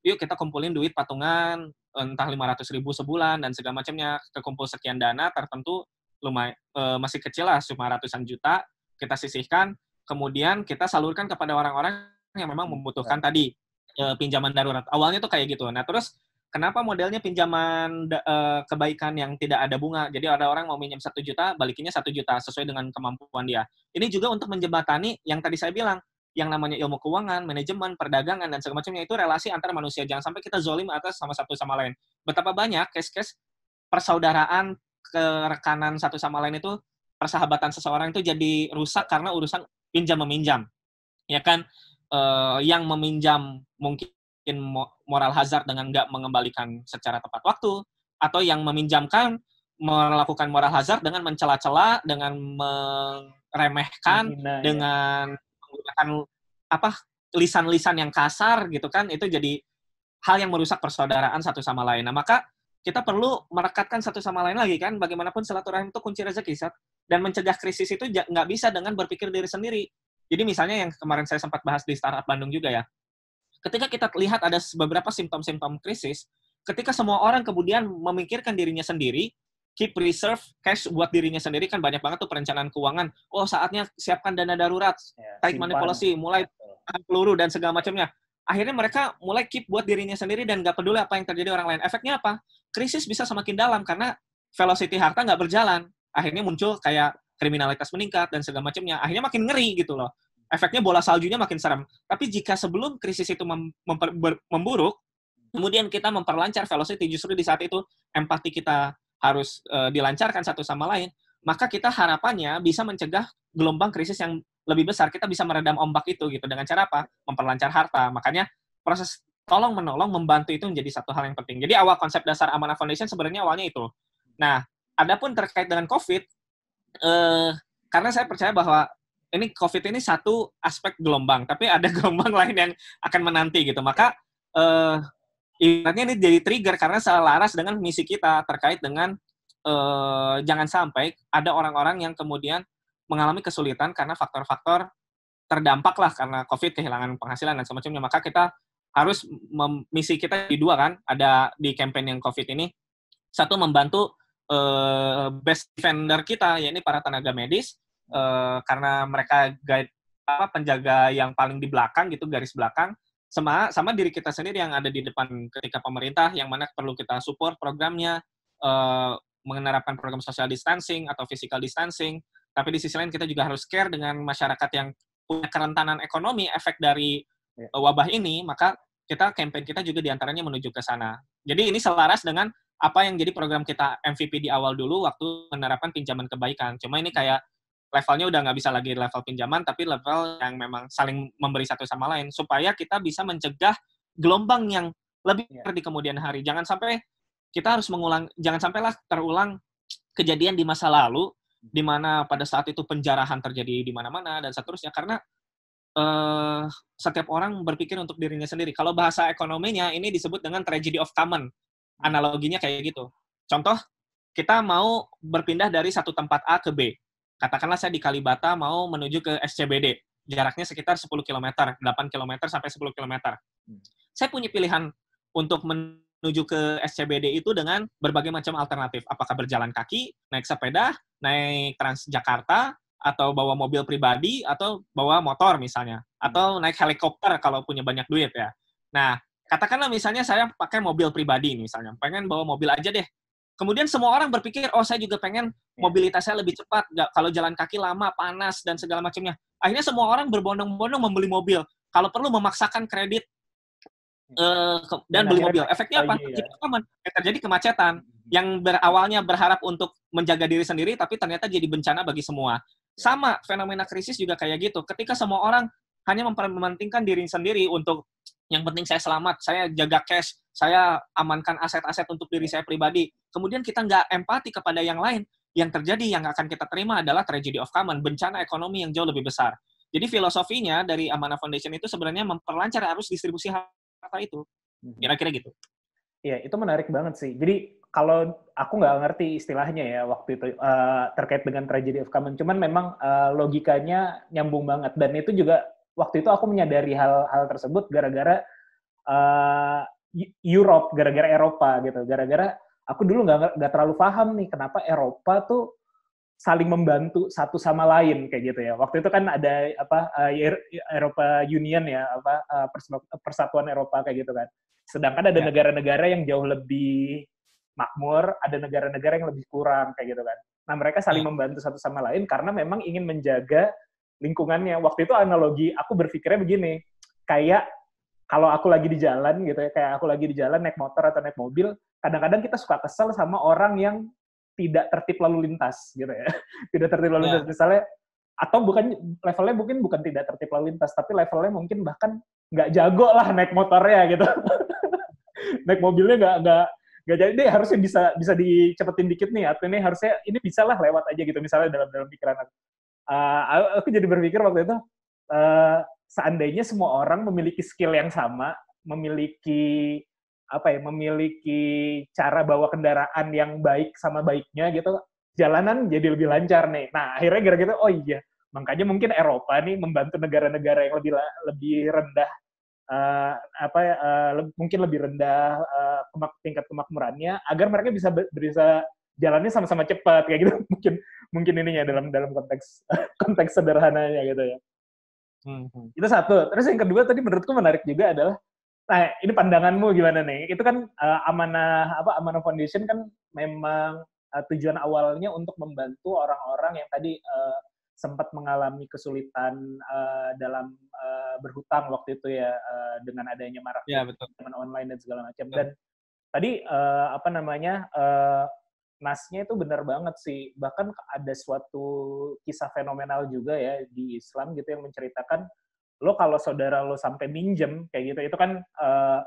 yuk kita kumpulin duit patungan entah 500 ribu sebulan dan segala macamnya. Kekumpul sekian dana tertentu lumayan masih kecil lah cuma ratusan juta kita sisihkan. Kemudian kita salurkan kepada orang-orang yang memang membutuhkan tadi eh, pinjaman darurat. Awalnya tuh kayak gitu. Nah terus kenapa modelnya pinjaman eh, kebaikan yang tidak ada bunga jadi ada orang mau minjem satu juta balikinnya satu juta sesuai dengan kemampuan dia ini juga untuk menjembatani yang tadi saya bilang yang namanya ilmu keuangan, manajemen, perdagangan, dan segala macamnya itu relasi antar manusia. Jangan sampai kita zolim atas sama satu sama lain. Betapa banyak case-case persaudaraan, kerekanan satu sama lain itu, persahabatan seseorang itu jadi rusak karena urusan pinjam meminjam. Ya kan, Eh, yang meminjam mungkin moral hazard dengan nggak mengembalikan secara tepat waktu, atau yang meminjamkan melakukan moral hazard dengan mencela-cela, dengan meremehkan, Menghina, ya. dengan menggunakan apa lisan-lisan yang kasar gitu kan itu jadi hal yang merusak persaudaraan satu sama lain. Nah, maka kita perlu merekatkan satu sama lain lagi kan. Bagaimanapun silaturahim itu kunci rezeki, Sat. Dan mencegah krisis itu nggak bisa dengan berpikir diri sendiri. Jadi misalnya yang kemarin saya sempat bahas di Startup Bandung juga ya. Ketika kita lihat ada beberapa simptom-simptom krisis, ketika semua orang kemudian memikirkan dirinya sendiri, keep reserve cash buat dirinya sendiri kan banyak banget tuh perencanaan keuangan. Oh, saatnya siapkan dana darurat, Ya, tarik money policy, mulai tahan peluru dan segala macamnya. Akhirnya mereka mulai keep buat dirinya sendiri dan nggak peduli apa yang terjadi orang lain. Efeknya apa? Krisis bisa semakin dalam karena velocity harta nggak berjalan. Akhirnya muncul kayak kriminalitas meningkat dan segala macamnya. Akhirnya makin ngeri gitu loh. Efeknya bola saljunya makin serem. Tapi jika sebelum krisis itu mem- memburuk, kemudian kita memperlancar velocity justru di saat itu empati kita harus eh, dilancarkan satu sama lain, maka kita harapannya bisa mencegah gelombang krisis yang lebih besar. Kita bisa meredam ombak itu gitu dengan cara apa? Memperlancar harta. Makanya proses tolong menolong membantu itu menjadi satu hal yang penting. Jadi awal konsep dasar Amanah Foundation sebenarnya awalnya itu. Nah, adapun terkait dengan COVID, eh, karena saya percaya bahwa ini COVID ini satu aspek gelombang, tapi ada gelombang lain yang akan menanti gitu. Maka eh, ibaratnya ini jadi trigger karena selaras dengan misi kita terkait dengan eh, jangan sampai ada orang-orang yang kemudian mengalami kesulitan karena faktor-faktor terdampak lah karena COVID, kehilangan penghasilan dan semacamnya. Maka kita harus mem- misi kita di dua kan, ada di campaign yang COVID ini. Satu membantu eh, best defender kita, yakni para tenaga medis, eh, karena mereka guide apa penjaga yang paling di belakang gitu garis belakang sama sama diri kita sendiri yang ada di depan ketika pemerintah yang mana perlu kita support programnya eh, menerapkan program social distancing atau physical distancing. Tapi di sisi lain kita juga harus care dengan masyarakat yang punya kerentanan ekonomi efek dari eh, wabah ini maka kita campaign kita juga di antaranya menuju ke sana. Jadi ini selaras dengan apa yang jadi program kita MVP di awal dulu waktu menerapkan pinjaman kebaikan. Cuma ini kayak levelnya udah nggak bisa lagi level pinjaman, tapi level yang memang saling memberi satu sama lain, supaya kita bisa mencegah gelombang yang lebih besar di kemudian hari. Jangan sampai kita harus mengulang, jangan sampailah terulang kejadian di masa lalu, di mana pada saat itu penjarahan terjadi di mana-mana, dan seterusnya, karena eh, setiap orang berpikir untuk dirinya sendiri. Kalau bahasa ekonominya, ini disebut dengan tragedy of common. Analoginya kayak gitu. Contoh, kita mau berpindah dari satu tempat A ke B katakanlah saya di Kalibata mau menuju ke SCBD, jaraknya sekitar 10 km, 8 km sampai 10 km. Hmm. Saya punya pilihan untuk menuju ke SCBD itu dengan berbagai macam alternatif. Apakah berjalan kaki, naik sepeda, naik Transjakarta, atau bawa mobil pribadi, atau bawa motor misalnya. Atau naik helikopter kalau punya banyak duit ya. Nah, katakanlah misalnya saya pakai mobil pribadi misalnya, pengen bawa mobil aja deh. Kemudian semua orang berpikir, oh saya juga pengen mobilitasnya lebih cepat, nggak kalau jalan kaki lama, panas dan segala macamnya. Akhirnya semua orang berbondong-bondong membeli mobil. Kalau perlu memaksakan kredit ke- dan Dan beli mobil. Efeknya apa? ya. Yang terjadi kemacetan. Yang berawalnya berharap untuk menjaga diri sendiri, tapi ternyata jadi bencana bagi semua. Sama fenomena krisis juga kayak gitu. Ketika semua orang hanya memper- mementingkan diri sendiri untuk yang penting saya selamat, saya jaga cash, saya amankan aset-aset untuk diri saya pribadi. Kemudian kita nggak empati kepada yang lain. Yang terjadi yang akan kita terima adalah tragedy of common, bencana ekonomi yang jauh lebih besar. Jadi filosofinya dari Amanah Foundation itu sebenarnya memperlancar arus distribusi harta itu. Mhm. Kira-kira gitu. Iya, itu menarik banget sih. Jadi kalau aku nggak ngerti istilahnya ya waktu itu eh, terkait dengan tragedy of common, cuman memang eh, logikanya nyambung banget dan itu juga waktu itu aku menyadari hal-hal tersebut gara-gara eh, Europe, gara-gara Eropa gitu, gara-gara aku dulu nggak nggak terlalu paham nih kenapa Eropa tuh saling membantu satu sama lain kayak gitu ya. Waktu itu kan ada apa eh, Eropa Union ya, apa eh, Pers- Persatuan Eropa kayak gitu kan. Sedangkan ada Ya. negara-negara yang jauh lebih makmur, ada negara-negara yang lebih kurang kayak gitu kan. Nah, mereka saling Ya. membantu satu sama lain karena memang ingin menjaga lingkungannya. Waktu itu analogi aku berpikirnya begini, kayak kalau aku lagi di jalan gitu ya, kayak aku lagi di jalan naik motor atau naik mobil, kadang-kadang kita suka kesel sama orang yang tidak tertib lalu lintas gitu ya. tidak tertib lalu Ya. lintas misalnya atau bukan levelnya mungkin bukan tidak tertib lalu lintas, tapi levelnya mungkin bahkan nggak jago lah naik motornya gitu. naik mobilnya nggak nggak nggak jadi deh harusnya bisa bisa dicepetin dikit nih atau ini harusnya ini bisa lah lewat aja gitu misalnya dalam dalam pikiran aku. Uh, aku jadi berpikir waktu itu uh, seandainya semua orang memiliki skill yang sama, memiliki apa ya memiliki cara bawa kendaraan yang baik sama baiknya gitu jalanan jadi lebih lancar nih. Nah akhirnya gara-gara oh iya makanya mungkin Eropa nih membantu negara-negara yang lebih lebih rendah uh, apa uh, le mungkin lebih rendah uh, kemak tingkat kemakmurannya agar mereka bisa bisa jalannya sama-sama cepat kayak gitu. Mungkin mungkin ininya dalam dalam konteks konteks sederhananya gitu ya Hmm. Itu satu. Terus yang kedua tadi menurutku menarik juga adalah Nah, ini pandanganmu gimana nih? Itu kan uh, amanah apa amanah foundation kan memang uh, tujuan awalnya untuk membantu orang-orang yang tadi uh, sempat mengalami kesulitan uh, dalam uh, berhutang waktu itu ya uh, dengan adanya marak ya, betul. online dan segala macam. Dan tadi uh, apa namanya uh, nasnya itu benar banget sih. Bahkan ada suatu kisah fenomenal juga ya di Islam gitu yang menceritakan lo kalau saudara lo sampai minjem kayak gitu itu kan uh,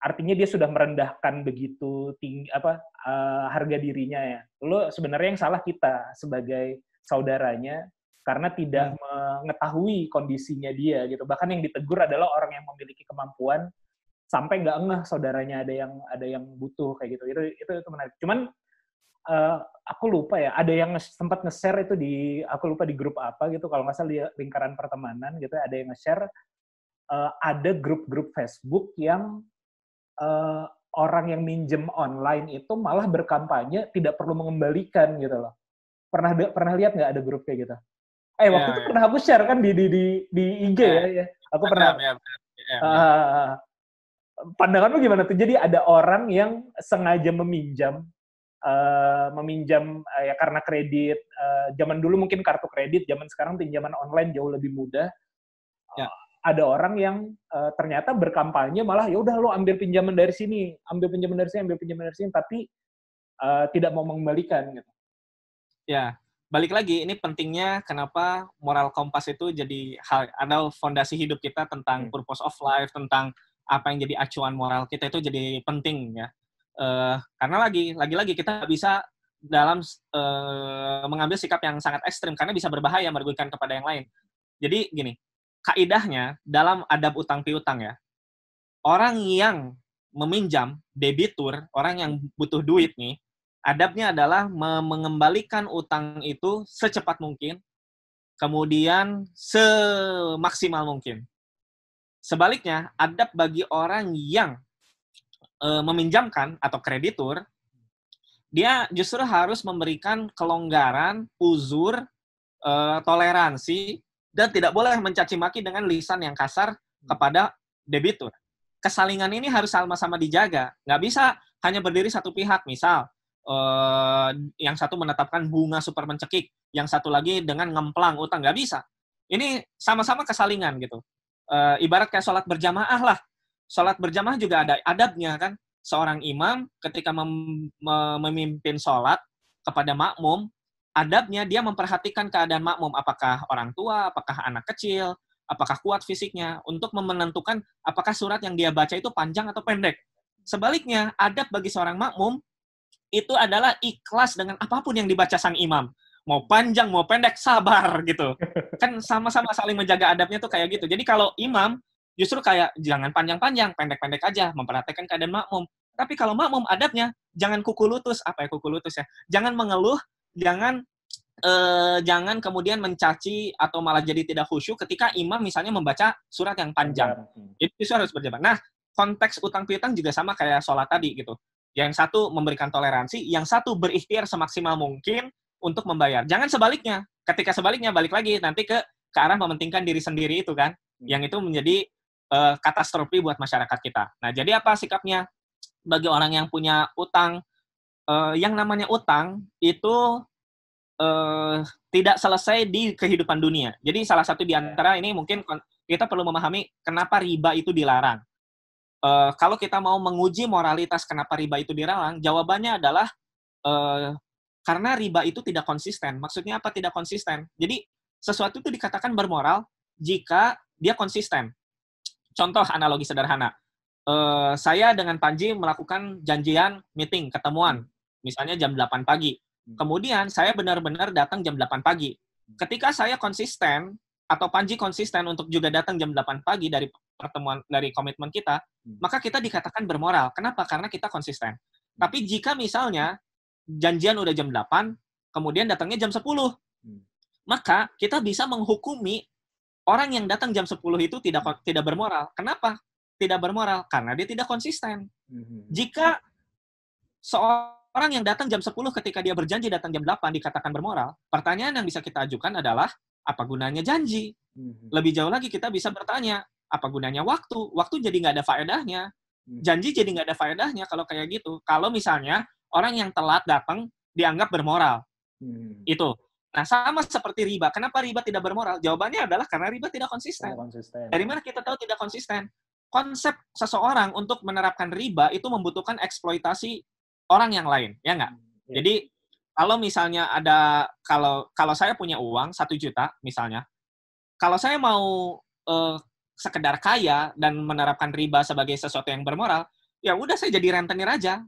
artinya dia sudah merendahkan begitu tinggi apa uh, harga dirinya ya lo sebenarnya yang salah kita sebagai saudaranya karena tidak hmm. mengetahui kondisinya dia gitu bahkan yang ditegur adalah orang yang memiliki kemampuan sampai nggak ngeh saudaranya ada yang ada yang butuh kayak gitu itu itu itu menarik cuman uh, aku lupa ya ada yang sempat nge-share itu di aku lupa di grup apa gitu kalau nggak salah di lingkaran pertemanan gitu ada yang nge-share uh, ada grup-grup Facebook yang uh, orang yang minjem online itu malah berkampanye tidak perlu mengembalikan gitu loh. Pernah pernah lihat nggak ada grup kayak gitu? Eh waktu ya, itu ya. pernah aku share kan di di di, di IG ya, ya, ya. aku pernah. Ya, ya, ya, uh, pandanganmu gimana tuh? Jadi ada orang yang sengaja meminjam uh, meminjam uh, ya karena kredit uh, zaman dulu mungkin kartu kredit zaman sekarang pinjaman online jauh lebih mudah ya. ada orang yang uh, ternyata berkampanye malah ya udah lo ambil pinjaman dari sini ambil pinjaman dari sini ambil pinjaman dari sini tapi uh, tidak mau mengembalikan gitu ya balik lagi ini pentingnya kenapa moral kompas itu jadi hal ada fondasi hidup kita tentang hmm. purpose of life tentang apa yang jadi acuan moral kita itu jadi penting ya uh, karena lagi lagi-lagi kita bisa dalam uh, mengambil sikap yang sangat ekstrim karena bisa berbahaya merugikan kepada yang lain. Jadi gini, kaidahnya dalam adab utang piutang ya, orang yang meminjam debitur, orang yang butuh duit nih, adabnya adalah mengembalikan utang itu secepat mungkin, kemudian semaksimal mungkin. Sebaliknya, adab bagi orang yang e, meminjamkan atau kreditur, dia justru harus memberikan kelonggaran, uzur, e, toleransi, dan tidak boleh mencaci maki dengan lisan yang kasar kepada debitur. Kesalingan ini harus sama-sama dijaga. Nggak bisa hanya berdiri satu pihak. Misal, eh, yang satu menetapkan bunga super mencekik, yang satu lagi dengan ngemplang utang. Nggak bisa. Ini sama-sama kesalingan gitu. Eh, ibarat kayak sholat berjamaah lah sholat berjamaah juga ada adabnya kan. Seorang imam ketika mem memimpin sholat kepada makmum, adabnya dia memperhatikan keadaan makmum, apakah orang tua, apakah anak kecil, apakah kuat fisiknya, untuk menentukan apakah surat yang dia baca itu panjang atau pendek. Sebaliknya, adab bagi seorang makmum itu adalah ikhlas dengan apa pun yang dibaca sang imam. Mau panjang, mau pendek, sabar gitu. Kan sama-sama saling menjaga adabnya tuh kayak gitu. Jadi kalau imam justru kayak jangan panjang-panjang, pendek-pendek aja, memperhatikan keadaan makmum. Tapi kalau makmum adabnya jangan kuku lutut, apa ya kuku lutut ya? Jangan mengeluh, jangan eh, jangan kemudian mencaci atau malah jadi tidak khusyuk ketika imam misalnya membaca surat yang panjang. Itu justru harus berjabat. Nah, konteks utang piutang juga sama kayak sholat tadi gitu. Yang satu memberikan toleransi, yang satu berikhtiar semaksimal mungkin untuk membayar. Jangan sebaliknya. Ketika sebaliknya balik lagi nanti ke ke arah mementingkan diri sendiri itu kan. Hmm. Yang itu menjadi uh, katastrofi buat masyarakat kita. Nah, jadi apa sikapnya bagi orang yang punya utang? Uh, yang namanya utang itu uh, tidak selesai di kehidupan dunia. Jadi salah satu di antara ini mungkin kita perlu memahami kenapa riba itu dilarang. Uh, kalau kita mau menguji moralitas kenapa riba itu dilarang, jawabannya adalah uh, karena riba itu tidak konsisten. Maksudnya apa tidak konsisten? Jadi sesuatu itu dikatakan bermoral jika dia konsisten. Contoh analogi sederhana. Uh, saya dengan Panji melakukan janjian meeting, ketemuan, misalnya jam 8 pagi. Hmm. Kemudian saya benar-benar datang jam 8 pagi. Hmm. Ketika saya konsisten atau Panji konsisten untuk juga datang jam 8 pagi dari pertemuan dari komitmen kita, Hmm. maka kita dikatakan bermoral. Kenapa? Karena kita konsisten. Tapi jika misalnya janjian udah jam 8, kemudian datangnya jam 10, Hmm. maka kita bisa menghukumi orang yang datang jam 10 itu tidak kon- tidak bermoral. Kenapa? Tidak bermoral karena dia tidak konsisten. Mhm. Jika seorang yang datang jam 10 ketika dia berjanji datang jam 8 dikatakan bermoral, pertanyaan yang bisa kita ajukan adalah apa gunanya janji? Mhm. Lebih jauh lagi kita bisa bertanya, apa gunanya waktu? Waktu jadi nggak ada faedahnya. Hmm. Janji jadi nggak ada faedahnya kalau kayak gitu. Kalau misalnya orang yang telat datang dianggap bermoral. Itu. Nah, sama seperti riba. Kenapa riba tidak bermoral? Jawabannya adalah karena riba tidak konsisten. Tidak konsisten. Dari mana kita tahu tidak konsisten? Konsep seseorang untuk menerapkan riba itu membutuhkan eksploitasi orang yang lain, ya nggak? Ya. Jadi kalau misalnya ada kalau kalau saya punya uang satu juta misalnya, kalau saya mau eh, sekedar kaya dan menerapkan riba sebagai sesuatu yang bermoral, ya udah saya jadi rentenir aja.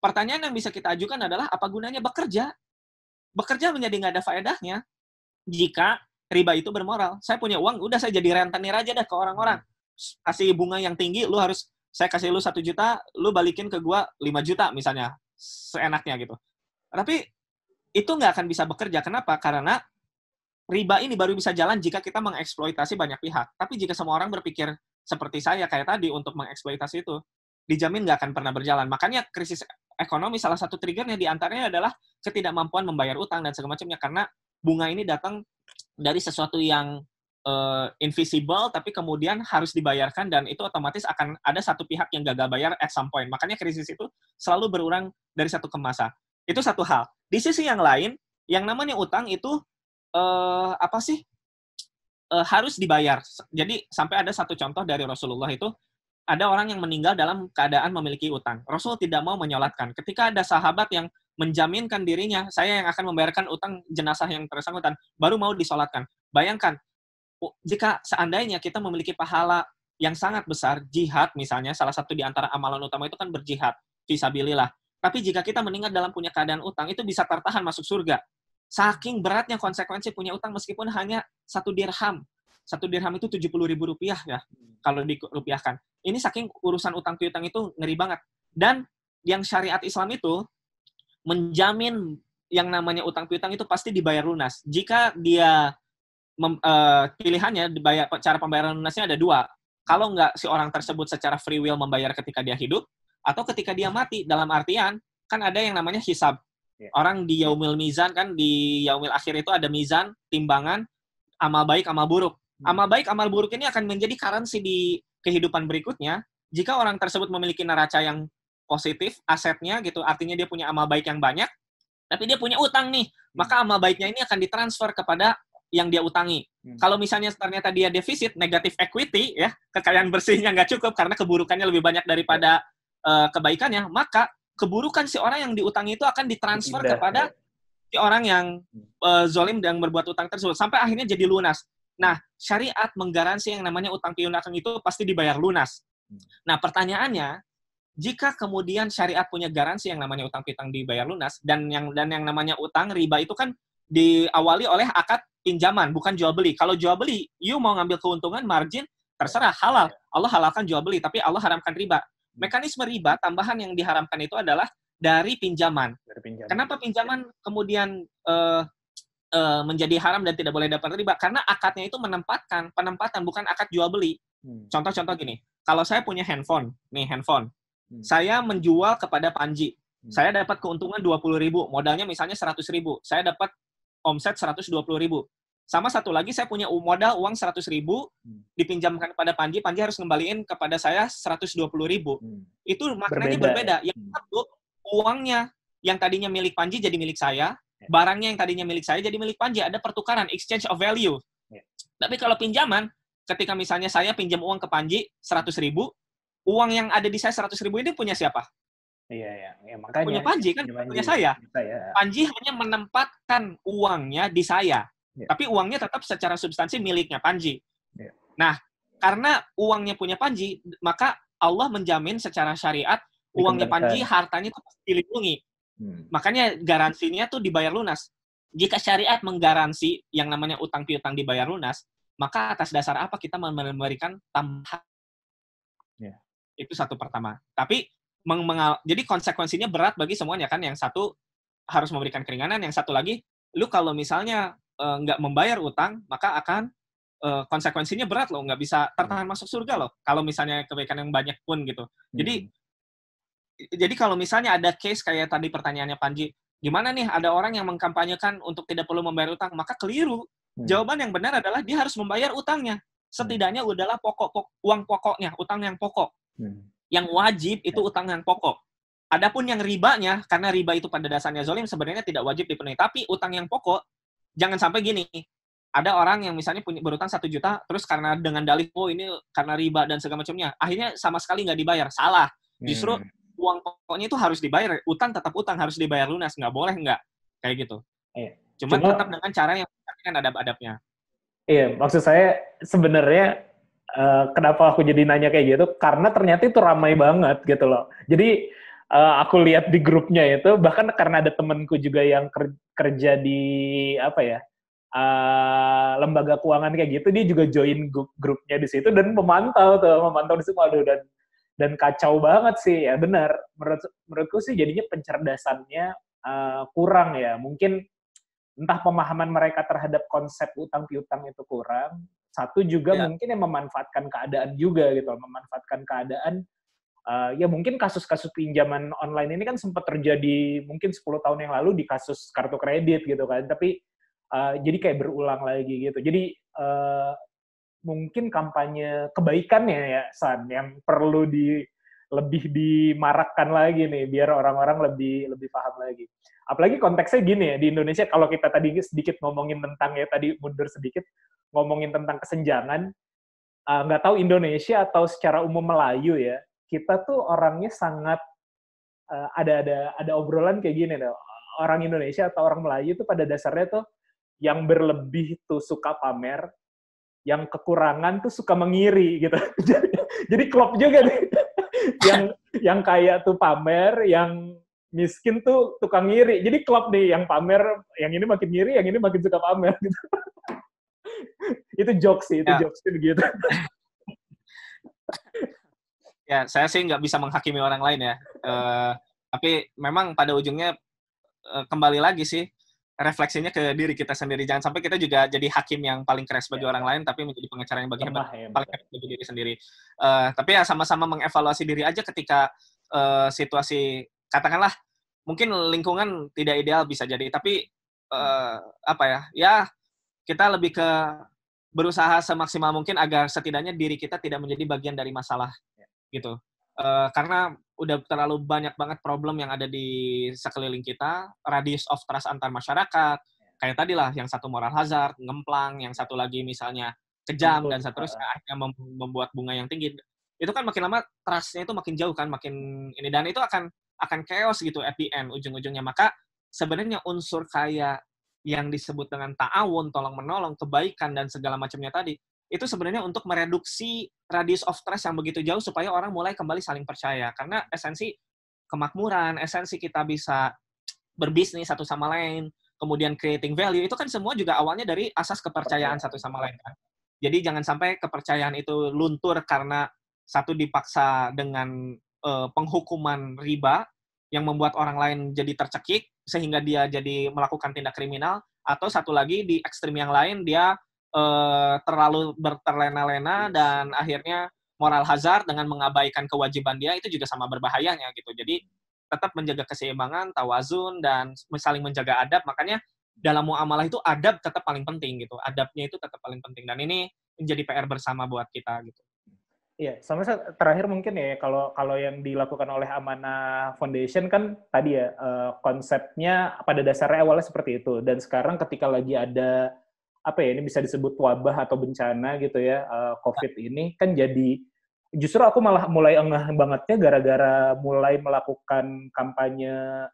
Pertanyaan yang bisa kita ajukan adalah apa gunanya bekerja? Bekerja menjadi nggak ada faedahnya jika riba itu bermoral. Saya punya uang, udah saya jadi rentenir aja deh ke orang-orang. Kasih bunga yang tinggi, lu harus saya kasih lu satu juta, lu balikin ke gua 5 juta misalnya, seenaknya gitu. Tapi itu nggak akan bisa bekerja. Kenapa? Karena riba ini baru bisa jalan jika kita mengeksploitasi banyak pihak. Tapi jika semua orang berpikir seperti saya kayak tadi untuk mengeksploitasi itu, dijamin nggak akan pernah berjalan. Makanya krisis ekonomi salah satu triggernya di antaranya adalah ketidakmampuan membayar utang dan segala macamnya karena bunga ini datang dari sesuatu yang eh, invisible tapi kemudian harus dibayarkan dan itu otomatis akan ada satu pihak yang gagal bayar at some point. Makanya krisis itu selalu berulang dari satu ke masa. Itu satu hal. Di sisi yang lain, yang namanya utang itu eh, apa sih? Eh, harus dibayar. Jadi sampai ada satu contoh dari Rasulullah itu ada orang yang meninggal dalam keadaan memiliki utang. Rasul tidak mau menyolatkan. Ketika ada sahabat yang menjaminkan dirinya, saya yang akan membayarkan utang jenazah yang tersangkutan, baru mau disolatkan. Bayangkan, jika seandainya kita memiliki pahala yang sangat besar, jihad misalnya, salah satu di antara amalan utama itu kan berjihad, visabilillah. Tapi jika kita meninggal dalam punya keadaan utang, itu bisa tertahan masuk surga. Saking beratnya konsekuensi punya utang meskipun hanya satu dirham. Satu dirham itu 70 ribu rupiah ya, kalau dirupiahkan. Ini saking urusan utang piutang itu ngeri banget. Dan yang syariat Islam itu menjamin yang namanya utang piutang itu pasti dibayar lunas. Jika dia mem- eh, pilihannya dibayar cara pembayaran lunasnya ada dua. Kalau nggak si orang tersebut secara free will membayar ketika dia hidup atau ketika dia mati dalam artian kan ada yang namanya hisab. Ya. Orang di yaumil mizan kan di yaumil akhir itu ada mizan, timbangan amal baik, amal buruk. Hmm. Amal baik, amal buruk ini akan menjadi currency di kehidupan berikutnya jika orang tersebut memiliki neraca yang positif, asetnya gitu, artinya dia punya amal baik yang banyak, tapi dia punya utang nih, maka amal baiknya ini akan ditransfer kepada yang dia utangi. Hmm. Kalau misalnya ternyata dia defisit, negatif equity, ya, kekayaan bersihnya nggak cukup karena keburukannya lebih banyak daripada eh, kebaikannya, maka keburukan si orang yang diutangi itu akan ditransfer Pindah, kepada si orang yang eh, zolim dan berbuat utang tersebut sampai akhirnya jadi lunas. Nah, syariat menggaransi yang namanya utang piutang itu pasti dibayar lunas. Hmm. Nah, pertanyaannya, jika kemudian syariat punya garansi yang namanya utang piutang dibayar lunas dan yang dan yang namanya utang riba itu kan diawali oleh akad pinjaman bukan jual beli. Kalau jual beli, you mau ngambil keuntungan margin terserah halal. Allah halalkan jual beli, tapi Allah haramkan riba. Mekanisme riba tambahan yang diharamkan itu adalah dari pinjaman. dari pinjaman. Kenapa pinjaman kemudian eh, menjadi haram dan tidak boleh dapat riba? Karena akadnya itu menempatkan penempatan bukan akad jual beli. Hmm. Contoh-contoh gini, kalau saya punya handphone, nih handphone, Hmm. saya menjual kepada Panji, Hmm. saya dapat keuntungan 20 ribu, modalnya misalnya 100 ribu, saya dapat omset 120 ribu. Sama satu lagi, saya punya modal uang 100 ribu, Hmm. dipinjamkan kepada Panji, Panji harus ngembaliin kepada saya 120 ribu Hmm. itu maknanya Berbeda, berbeda. ya? Yang Hmm. satu, uangnya yang tadinya milik Panji jadi milik saya, Ya. barangnya yang tadinya milik saya jadi milik Panji. Ada pertukaran, exchange of value. Ya. Tapi kalau pinjaman, ketika misalnya saya pinjam uang ke Panji 100 ribu, uang yang ada di saya 100 ribu ini punya siapa? Iya, iya. Ya, makanya. Punya Panji kan, Punya punya saya. Panji hanya menempatkan uangnya di saya. Ya. Tapi uangnya tetap secara substansi miliknya Panji. Ya. Nah, karena uangnya punya Panji, maka Allah menjamin secara syariat uangnya. Panji, hartanya itu pasti dilindungi. Hmm. Makanya garansinya tuh dibayar lunas. Jika syariat menggaransi yang namanya utang piutang dibayar lunas, maka atas dasar apa kita memberikan tambahan Iya. Itu satu pertama. Tapi meng- mengal- jadi konsekuensinya berat bagi semuanya kan. Yang satu harus memberikan keringanan, yang satu lagi lu kalau misalnya eh, nggak membayar utang, maka akan eh, konsekuensinya berat loh, nggak bisa tertahan masuk surga loh. Kalau misalnya kebaikan yang banyak pun gitu. Jadi jadi kalau misalnya ada case kayak tadi pertanyaannya Panji, gimana nih ada orang yang mengkampanyekan untuk tidak perlu membayar utang, maka keliru. Hmm. Jawaban yang benar adalah dia harus membayar utangnya. Setidaknya adalah pokok, pok- uang pokoknya, utang yang pokok. Hmm. Yang wajib itu utang yang pokok. Adapun yang ribanya, karena riba itu pada dasarnya zolim sebenarnya tidak wajib dipenuhi. Tapi utang yang pokok, jangan sampai gini. Ada orang yang misalnya punya berutang satu juta, terus karena dengan dalih, oh ini karena riba dan segala macamnya, akhirnya sama sekali nggak dibayar. Salah. Justru Hmm. uang pokoknya itu harus dibayar. Utang tetap utang, harus dibayar lunas. Nggak boleh nggak. Kayak gitu. Iya. Cuman Cuma- tetap dengan cara yang kan adab-adabnya. Iya, maksud saya sebenarnya eh, kenapa aku jadi nanya kayak gitu? Karena ternyata itu ramai banget gitu loh. Jadi eh, aku lihat di grupnya itu, bahkan karena ada temenku juga yang ker- kerja di apa ya eh, lembaga keuangan kayak gitu, dia juga join grup grupnya di situ dan memantau tuh, memantau di situ, aduh dan dan kacau banget sih ya benar. Menurut menurutku sih jadinya pencerdasannya eh, kurang ya. Mungkin entah pemahaman mereka terhadap konsep utang piutang itu kurang. Satu juga Ya. mungkin yang memanfaatkan keadaan juga gitu, memanfaatkan keadaan. eh, ya mungkin kasus-kasus pinjaman online ini kan sempat terjadi mungkin 10 tahun yang lalu di kasus kartu kredit gitu kan. Tapi eh, jadi kayak berulang lagi gitu. Jadi eh, mungkin kampanye kebaikannya ya San yang perlu di lebih dimarakkan lagi nih biar orang-orang lebih lebih paham lagi. Apalagi konteksnya gini ya di Indonesia kalau kita tadi sedikit ngomongin tentang ya tadi mundur sedikit ngomongin tentang kesenjangan uh, nggak tahu Indonesia atau secara umum Melayu ya kita tuh orangnya sangat uh, ada ada ada obrolan kayak gini deh orang Indonesia atau orang Melayu tuh pada dasarnya tuh yang berlebih tuh suka pamer yang kekurangan tuh suka mengiri gitu. Jadi, jadi klop juga nih yang yang kaya tuh pamer yang miskin tuh tukang ngiri jadi klop nih yang pamer yang ini makin ngiri yang ini makin suka pamer gitu itu jokes sih itu Ya. jokes begitu Ya, saya sih nggak bisa menghakimi orang lain ya. Eh, tapi memang pada ujungnya eh, kembali lagi sih refleksinya ke diri kita sendiri. Jangan sampai kita juga jadi hakim yang paling keras bagi Ya. orang lain, tapi menjadi pengacara yang bagi hebat ya paling hebat bagi diri sendiri. Eh, tapi ya sama-sama mengevaluasi diri aja ketika eh, situasi katakanlah mungkin lingkungan tidak ideal bisa jadi, tapi eh, apa ya? Ya kita lebih ke berusaha semaksimal mungkin agar setidaknya diri kita tidak menjadi bagian dari masalah gitu. Eh, karena udah terlalu banyak banget problem yang ada di sekeliling kita, radius of trust antar masyarakat, kayak tadi lah, yang satu moral hazard, ngemplang, yang satu lagi misalnya kejam, Betul. dan seterusnya akhirnya mem- membuat bunga yang tinggi. Itu kan makin lama trustnya itu makin jauh kan, makin ini dan itu akan akan chaos gitu at the end ujung-ujungnya. Maka sebenarnya unsur kayak yang disebut dengan ta'awun, tolong menolong, kebaikan dan segala macamnya tadi, itu sebenarnya untuk mereduksi radius of trust yang begitu jauh supaya orang mulai kembali saling percaya. Karena esensi kemakmuran, esensi kita bisa berbisnis satu sama lain, kemudian creating value, itu kan semua juga awalnya dari asas kepercayaan satu sama lain. Kan? Jadi jangan sampai kepercayaan itu luntur karena satu dipaksa dengan eh, penghukuman riba yang membuat orang lain jadi tercekik sehingga dia jadi melakukan tindak kriminal atau satu lagi di ekstrim yang lain dia eh, terlalu berterlena-lena dan akhirnya moral hazard dengan mengabaikan kewajiban dia itu juga sama berbahayanya gitu. Jadi tetap menjaga keseimbangan, tawazun dan saling menjaga adab. Makanya dalam muamalah itu adab tetap paling penting gitu. Adabnya itu tetap paling penting dan ini menjadi PR bersama buat kita gitu. Iya, sama sa- terakhir mungkin ya kalau kalau yang dilakukan oleh Amanah Foundation kan tadi ya eh, konsepnya pada dasarnya awalnya seperti itu dan sekarang ketika lagi ada apa ya ini bisa disebut wabah atau bencana gitu ya eh, COVID ini kan jadi justru aku malah mulai engah bangetnya gara-gara mulai melakukan kampanye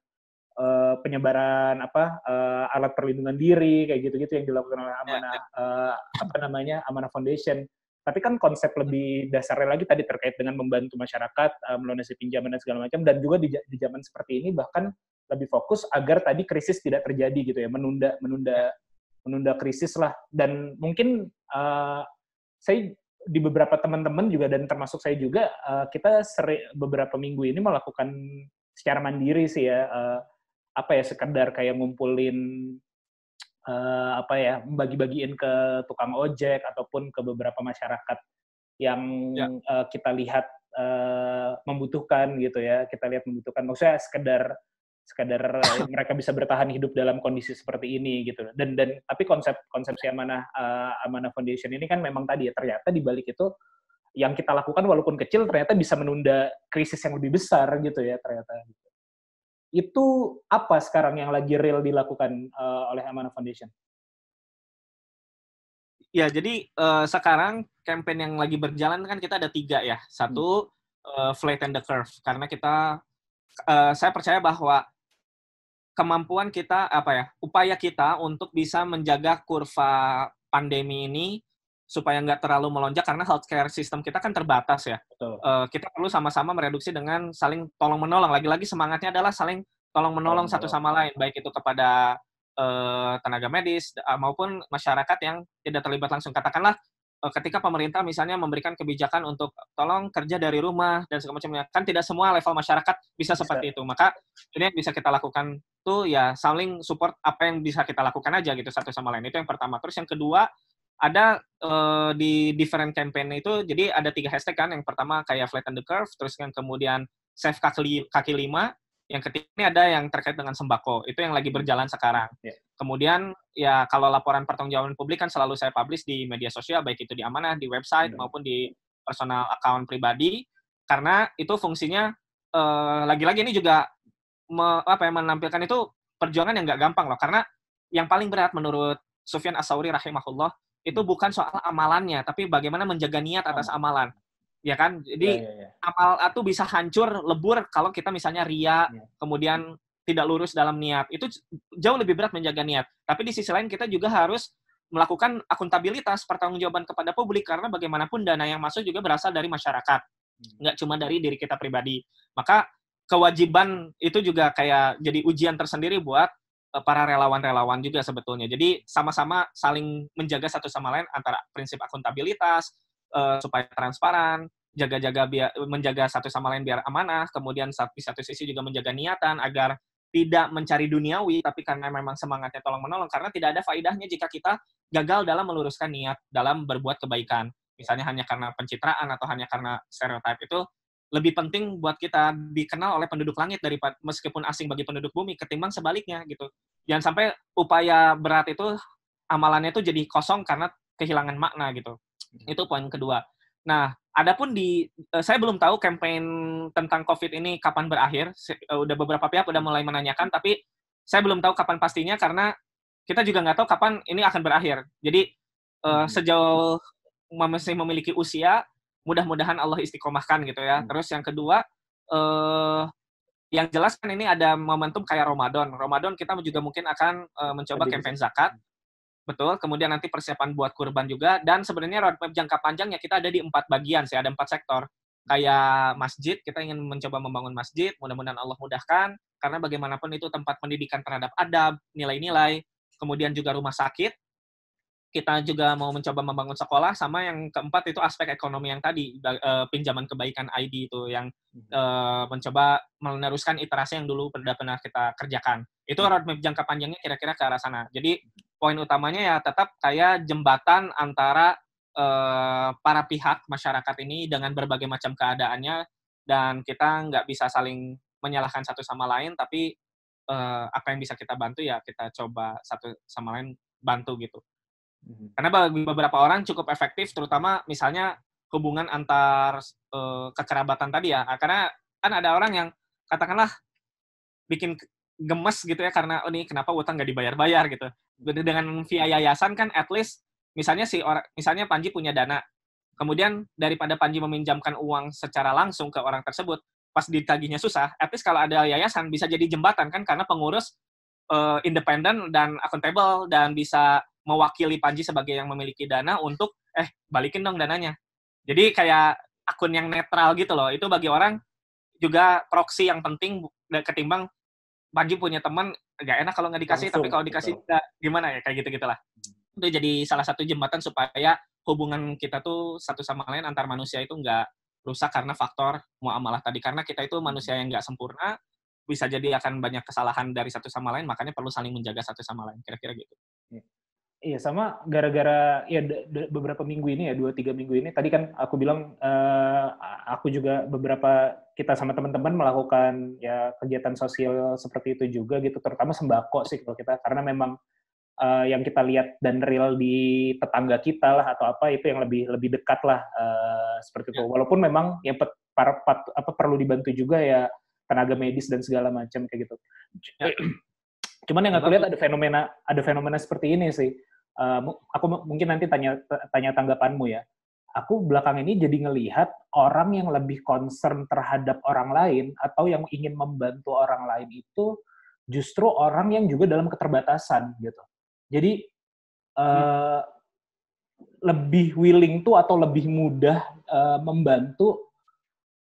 eh, penyebaran apa eh, alat perlindungan diri kayak gitu-gitu yang dilakukan oleh Amanah eh, apa namanya Amanah Foundation. Tapi kan konsep lebih dasarnya lagi tadi terkait dengan membantu masyarakat uh, melunasi pinjaman dan segala macam dan juga di, di zaman seperti ini bahkan lebih fokus agar tadi krisis tidak terjadi gitu ya menunda menunda menunda krisis lah dan mungkin uh, saya di beberapa teman-teman juga dan termasuk saya juga uh, kita seri, beberapa minggu ini melakukan secara mandiri sih ya uh, apa ya sekedar kayak ngumpulin uh, apa ya bagi-bagiin ke tukang ojek ataupun ke beberapa masyarakat yang ya. uh, kita lihat uh, membutuhkan gitu ya kita lihat membutuhkan maksudnya sekedar sekedar mereka bisa bertahan hidup dalam kondisi seperti ini gitu dan dan tapi konsep konsepsi amanah uh, amanah foundation ini kan memang tadi ya ternyata di balik itu yang kita lakukan walaupun kecil ternyata bisa menunda krisis yang lebih besar gitu ya ternyata itu apa sekarang yang lagi real dilakukan uh, oleh amanah foundation Ya, jadi uh, sekarang campaign yang lagi berjalan kan kita ada tiga ya. Satu, uh, flatten the curve. Karena kita, uh, saya percaya bahwa kemampuan kita, apa ya, upaya kita untuk bisa menjaga kurva pandemi ini supaya nggak terlalu melonjak karena healthcare system kita kan terbatas ya. Betul. Uh, kita perlu sama-sama mereduksi dengan saling tolong menolong. Lagi-lagi semangatnya adalah saling tolong menolong satu sama lain, baik itu kepada uh, tenaga medis uh, maupun masyarakat yang tidak terlibat langsung. Katakanlah ketika pemerintah misalnya memberikan kebijakan untuk tolong kerja dari rumah dan segala macamnya, kan tidak semua level masyarakat bisa, bisa seperti itu. Maka ini yang bisa kita lakukan tuh ya saling support apa yang bisa kita lakukan aja gitu satu sama lain. Itu yang pertama. Terus yang kedua ada uh, di different campaign itu jadi ada tiga hashtag kan. Yang pertama kayak flatten the curve, terus yang kemudian save kaki, kaki lima, yang ketiga ini ada yang terkait dengan sembako. Itu yang lagi berjalan sekarang. Yeah. Kemudian ya kalau laporan pertanggungjawaban publik kan selalu saya publish di media sosial baik itu di Amanah, di website yeah. maupun di personal account pribadi karena itu fungsinya uh, lagi-lagi ini juga me, apa ya menampilkan itu perjuangan yang nggak gampang loh karena yang paling berat menurut Sufyan Asauri rahimahullah itu hmm. bukan soal amalannya tapi bagaimana menjaga niat atas amalan ya kan? Jadi yeah, yeah, yeah. amal itu bisa hancur, lebur kalau kita misalnya ria, yeah. kemudian tidak lurus dalam niat. Itu jauh lebih berat menjaga niat. Tapi di sisi lain kita juga harus melakukan akuntabilitas pertanggungjawaban kepada publik karena bagaimanapun dana yang masuk juga berasal dari masyarakat, hmm. nggak cuma dari diri kita pribadi. Maka kewajiban itu juga kayak jadi ujian tersendiri buat eh, para relawan-relawan juga sebetulnya. Jadi sama-sama saling menjaga satu sama lain antara prinsip akuntabilitas, uh, supaya transparan, jaga-jaga biar menjaga satu sama lain biar amanah, kemudian di satu sisi juga menjaga niatan agar tidak mencari duniawi, tapi karena memang semangatnya tolong menolong, karena tidak ada faidahnya jika kita gagal dalam meluruskan niat dalam berbuat kebaikan. Misalnya hanya karena pencitraan atau hanya karena stereotip itu lebih penting buat kita dikenal oleh penduduk langit daripada meskipun asing bagi penduduk bumi ketimbang sebaliknya gitu. Jangan sampai upaya berat itu amalannya itu jadi kosong karena kehilangan makna gitu. Itu poin kedua. Nah, adapun di uh, saya belum tahu campaign tentang COVID ini kapan berakhir. Uh, udah beberapa pihak udah mulai menanyakan, tapi saya belum tahu kapan pastinya karena kita juga nggak tahu kapan ini akan berakhir. Jadi uh, sejauh masih memiliki usia, mudah-mudahan Allah istiqomahkan gitu ya. Hmm. Terus yang kedua, uh, yang jelas kan ini ada momentum kayak Ramadan. Ramadan kita juga mungkin akan uh, mencoba campaign zakat. Betul, kemudian nanti persiapan buat kurban juga, dan sebenarnya roadmap jangka panjangnya kita ada di empat bagian sih, ada empat sektor. Kayak masjid, kita ingin mencoba membangun masjid, mudah-mudahan Allah mudahkan, karena bagaimanapun itu tempat pendidikan terhadap adab, nilai-nilai, kemudian juga rumah sakit, kita juga mau mencoba membangun sekolah sama yang keempat itu aspek ekonomi yang tadi uh, pinjaman kebaikan ID itu yang uh, mencoba meneruskan iterasi yang dulu pernah kita kerjakan itu hmm. roadmap jangka panjangnya kira-kira ke arah sana jadi poin utamanya ya tetap kayak jembatan antara uh, para pihak masyarakat ini dengan berbagai macam keadaannya dan kita nggak bisa saling menyalahkan satu sama lain tapi uh, apa yang bisa kita bantu ya kita coba satu sama lain bantu gitu Mhm. Karena bagi beberapa orang cukup efektif, terutama misalnya hubungan antar uh, kekerabatan tadi ya. Karena kan ada orang yang katakanlah bikin gemes gitu ya karena oh ini kenapa utang nggak dibayar-bayar gitu. Dengan via yayasan kan at least misalnya si orang misalnya Panji punya dana, kemudian daripada Panji meminjamkan uang secara langsung ke orang tersebut, pas ditagihnya susah, at least kalau ada yayasan bisa jadi jembatan kan karena pengurus uh, independen dan akuntabel dan bisa mewakili Panji sebagai yang memiliki dana untuk eh balikin dong dananya. Jadi kayak akun yang netral gitu loh. Itu bagi orang juga proxy yang penting ketimbang Panji punya teman gak enak kalau nggak dikasih, Langsung, tapi kalau dikasih betul. gimana ya kayak gitu gitulah. Hmm. Itu jadi salah satu jembatan supaya hubungan kita tuh satu sama lain antar manusia itu nggak rusak karena faktor muamalah tadi karena kita itu manusia yang nggak sempurna bisa jadi akan banyak kesalahan dari satu sama lain makanya perlu saling menjaga satu sama lain kira-kira gitu Iya sama gara-gara ya beberapa minggu ini ya dua tiga minggu ini tadi kan aku bilang eh, aku juga beberapa kita sama teman-teman melakukan ya kegiatan sosial seperti itu juga gitu terutama sembako sih kalau kita karena memang eh, yang kita lihat dan real di tetangga kita lah atau apa itu yang lebih lebih dekat lah eh, seperti itu walaupun memang yang pet- para pat- apa perlu dibantu juga ya tenaga medis dan segala macam kayak gitu. Ya. Cuman yang aku lihat ada fenomena ada fenomena seperti ini sih. Mu- aku mu- mungkin nanti tanya tanya tanggapanmu ya. Aku belakang ini jadi ngelihat orang yang lebih concern terhadap orang lain atau yang ingin membantu orang lain itu justru orang yang juga dalam keterbatasan gitu. Jadi eh, lebih willing tuh atau lebih mudah eh, membantu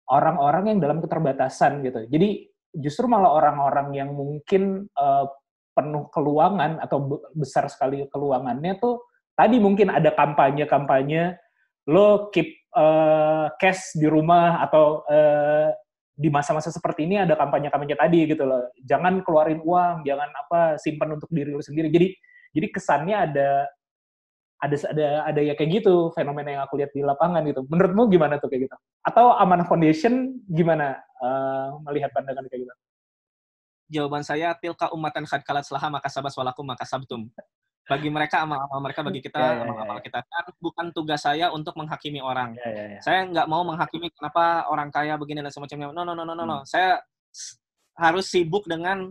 orang-orang yang dalam keterbatasan gitu. Jadi justru malah orang-orang yang mungkin eh, penuh keluangan atau be- besar sekali keluangannya tuh tadi mungkin ada kampanye-kampanye lo keep eh, cash di rumah atau eh, di masa-masa seperti ini ada kampanye-kampanye tadi gitu loh. Jangan keluarin uang, jangan apa simpan untuk diri lo sendiri. Jadi jadi kesannya ada ada ada ada ya kayak gitu fenomena yang aku lihat di lapangan gitu. Menurutmu gimana tuh kayak gitu? Atau Amanah Foundation gimana eh, melihat pandangan kayak gitu? Jawaban saya tilka umatan khad kalat selaha maka sabas walakum maka sabtum bagi mereka amal-amal mereka bagi kita Ya, ya, ya, amal-amal ya. kita kan bukan tugas saya untuk menghakimi orang Ya, ya, ya. saya nggak mau menghakimi kenapa orang kaya begini dan semacamnya no no no no no, no. Hmm. saya harus sibuk dengan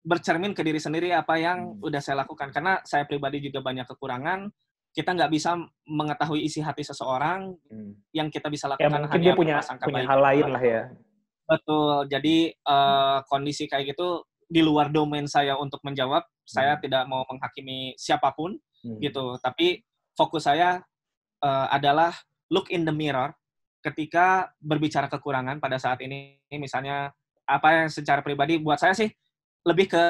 bercermin ke diri sendiri apa yang Hmm. udah saya lakukan karena saya pribadi juga banyak kekurangan kita nggak bisa mengetahui isi hati seseorang Hmm. yang kita bisa Ya lakukan mungkin hanya dia punya punya hal lain lah ya. Betul. Jadi eh, kondisi kayak gitu di luar domain saya untuk menjawab. Saya Hmm. tidak mau menghakimi siapa pun Hmm. gitu. Tapi fokus saya eh, adalah look in the mirror ketika berbicara kekurangan pada saat ini. Misalnya apa yang secara pribadi buat saya sih lebih ke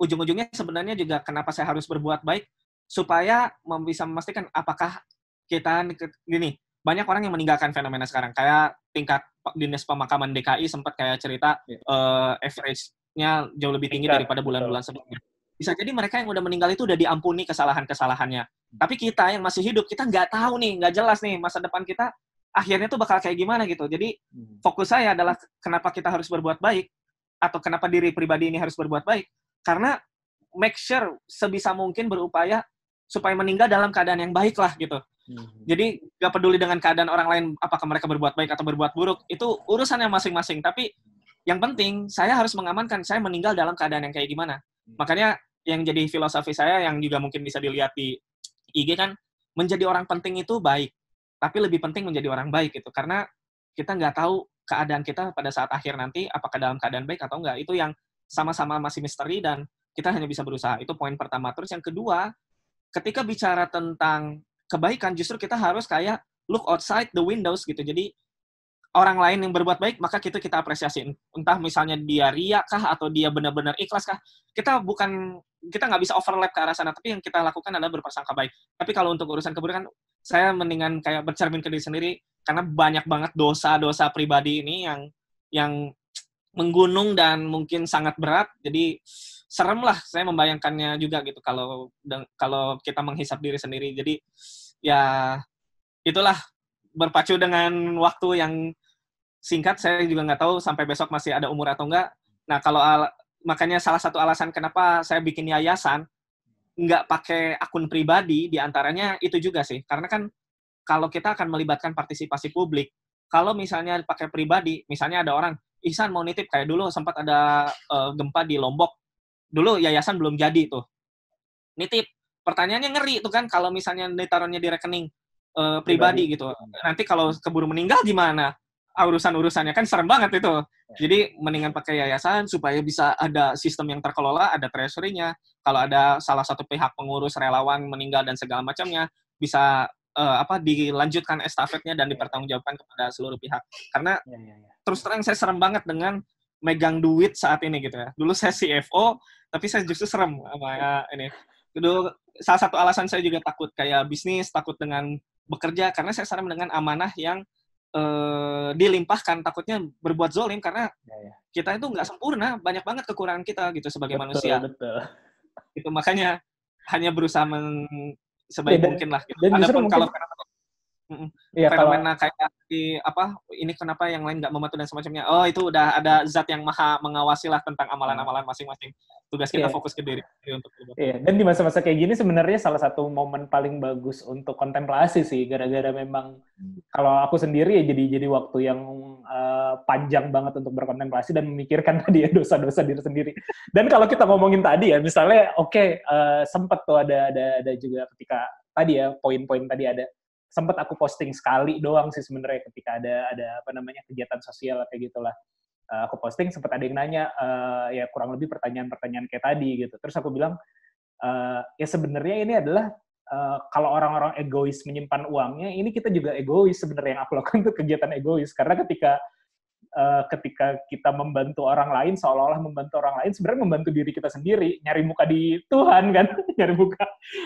ujung-ujungnya sebenarnya juga kenapa saya harus berbuat baik supaya bisa memastikan apakah kita gini banyak orang yang meninggalkan fenomena sekarang kayak tingkat dinas pemakaman DKI sempat kayak cerita Iya. eh, average-nya jauh lebih tinggi Meningkat, daripada bulan-bulan sebelumnya. Bisa jadi mereka yang udah meninggal itu udah diampuni kesalahan-kesalahannya. Tapi kita yang masih hidup, kita nggak tahu nih, nggak jelas nih masa depan kita akhirnya tuh bakal kayak gimana gitu. Jadi Hmm. fokus saya adalah kenapa kita harus berbuat baik atau kenapa diri pribadi ini harus berbuat baik karena make sure sebisa mungkin berupaya supaya meninggal dalam keadaan yang baik lah gitu. Hmm. Jadi nggak peduli dengan keadaan orang lain apakah mereka berbuat baik atau berbuat buruk itu urusannya masing-masing. Tapi yang penting saya harus mengamankan saya meninggal dalam keadaan yang kayak gimana. Makanya yang jadi filosofi saya yang juga mungkin bisa dilihat di IG kan menjadi orang penting itu baik, tapi lebih penting menjadi orang baik gitu karena kita nggak tahu keadaan kita pada saat akhir nanti apakah dalam keadaan baik atau enggak. Itu yang sama-sama masih misteri dan kita hanya bisa berusaha. Itu poin pertama. Terus yang kedua, ketika bicara tentang kebaikan justru kita harus kayak look outside the windows gitu. Jadi orang lain yang berbuat baik maka kita kita apresiasi. Entah misalnya dia ria kah atau dia benar-benar ikhlas kah. Kita bukan kita nggak bisa overlap ke arah sana, tapi yang kita lakukan adalah berprasangka baik. Tapi kalau untuk urusan keburukan, saya mendingan kayak bercermin ke diri sendiri karena banyak banget dosa-dosa pribadi ini yang yang menggunung dan mungkin sangat berat. Jadi serem lah saya membayangkannya juga gitu kalau kalau kita menghisap diri sendiri. Jadi ya itulah berpacu dengan waktu yang singkat saya juga nggak tahu sampai besok masih ada umur atau enggak. Nah kalau al- makanya salah satu alasan kenapa saya bikin yayasan nggak pakai akun pribadi di antaranya itu juga sih karena kan kalau kita akan melibatkan partisipasi publik kalau misalnya pakai pribadi misalnya ada orang Ihsan mau nitip kayak dulu sempat ada eh, gempa di Lombok dulu yayasan belum jadi tuh. Nitip. Pertanyaannya ngeri itu kan kalau misalnya ditaruhnya di rekening eh, pribadi gitu. Nanti kalau keburu meninggal gimana? Urusan-urusannya kan serem banget itu. Jadi mendingan pakai yayasan supaya bisa ada sistem yang terkelola ada treasury-nya. Kalau ada salah satu pihak pengurus relawan meninggal dan segala macamnya bisa eh, apa dilanjutkan estafetnya dan dipertanggungjawabkan kepada seluruh pihak. Karena Ya, ya, ya. terus terang saya serem banget dengan megang duit saat ini gitu ya. Dulu saya CFO, tapi saya justru serem sama ya, ini. Dulu salah satu alasan saya juga takut kayak bisnis, takut dengan bekerja karena saya sadar dengan amanah yang eh, dilimpahkan takutnya berbuat zolim karena Ya, ya. kita itu nggak sempurna banyak banget kekurangan kita gitu sebagai Betul, manusia Betul. itu makanya hanya berusaha men, sebaik Ya, dan- mungkin lah gitu. dan Adapun mungkin- kalau Iya kalau fenomena kayak di apa ini kenapa yang lain nggak membantu dan semacamnya. Oh itu udah ada zat yang maha mengawasi lah tentang amalan-amalan masing-masing. Tugas kita Iya. fokus ke diri untuk Iya, dan di masa-masa kayak gini sebenarnya salah satu momen paling bagus untuk kontemplasi sih, gara-gara memang kalau aku sendiri ya jadi jadi waktu yang eh, panjang banget untuk berkontemplasi dan memikirkan tadi ya dosa-dosa diri sendiri. Dan kalau kita ngomongin tadi ya, misalnya oke eh, sempet tuh ada ada ada juga ketika tadi ya poin-poin tadi ada sempet aku posting sekali doang sih sebenarnya ketika ada ada apa namanya kegiatan sosial kayak gitulah. Eh, aku posting sempat ada yang nanya eh, ya kurang lebih pertanyaan-pertanyaan kayak tadi gitu. Terus aku bilang eh, ya sebenarnya ini adalah eh, kalau orang-orang egois menyimpan uangnya, ini kita juga egois sebenarnya yang aku lakukan itu kegiatan egois karena ketika eh, ketika kita membantu orang lain seolah-olah membantu orang lain sebenarnya membantu diri kita sendiri nyari muka di Tuhan kan nyari muka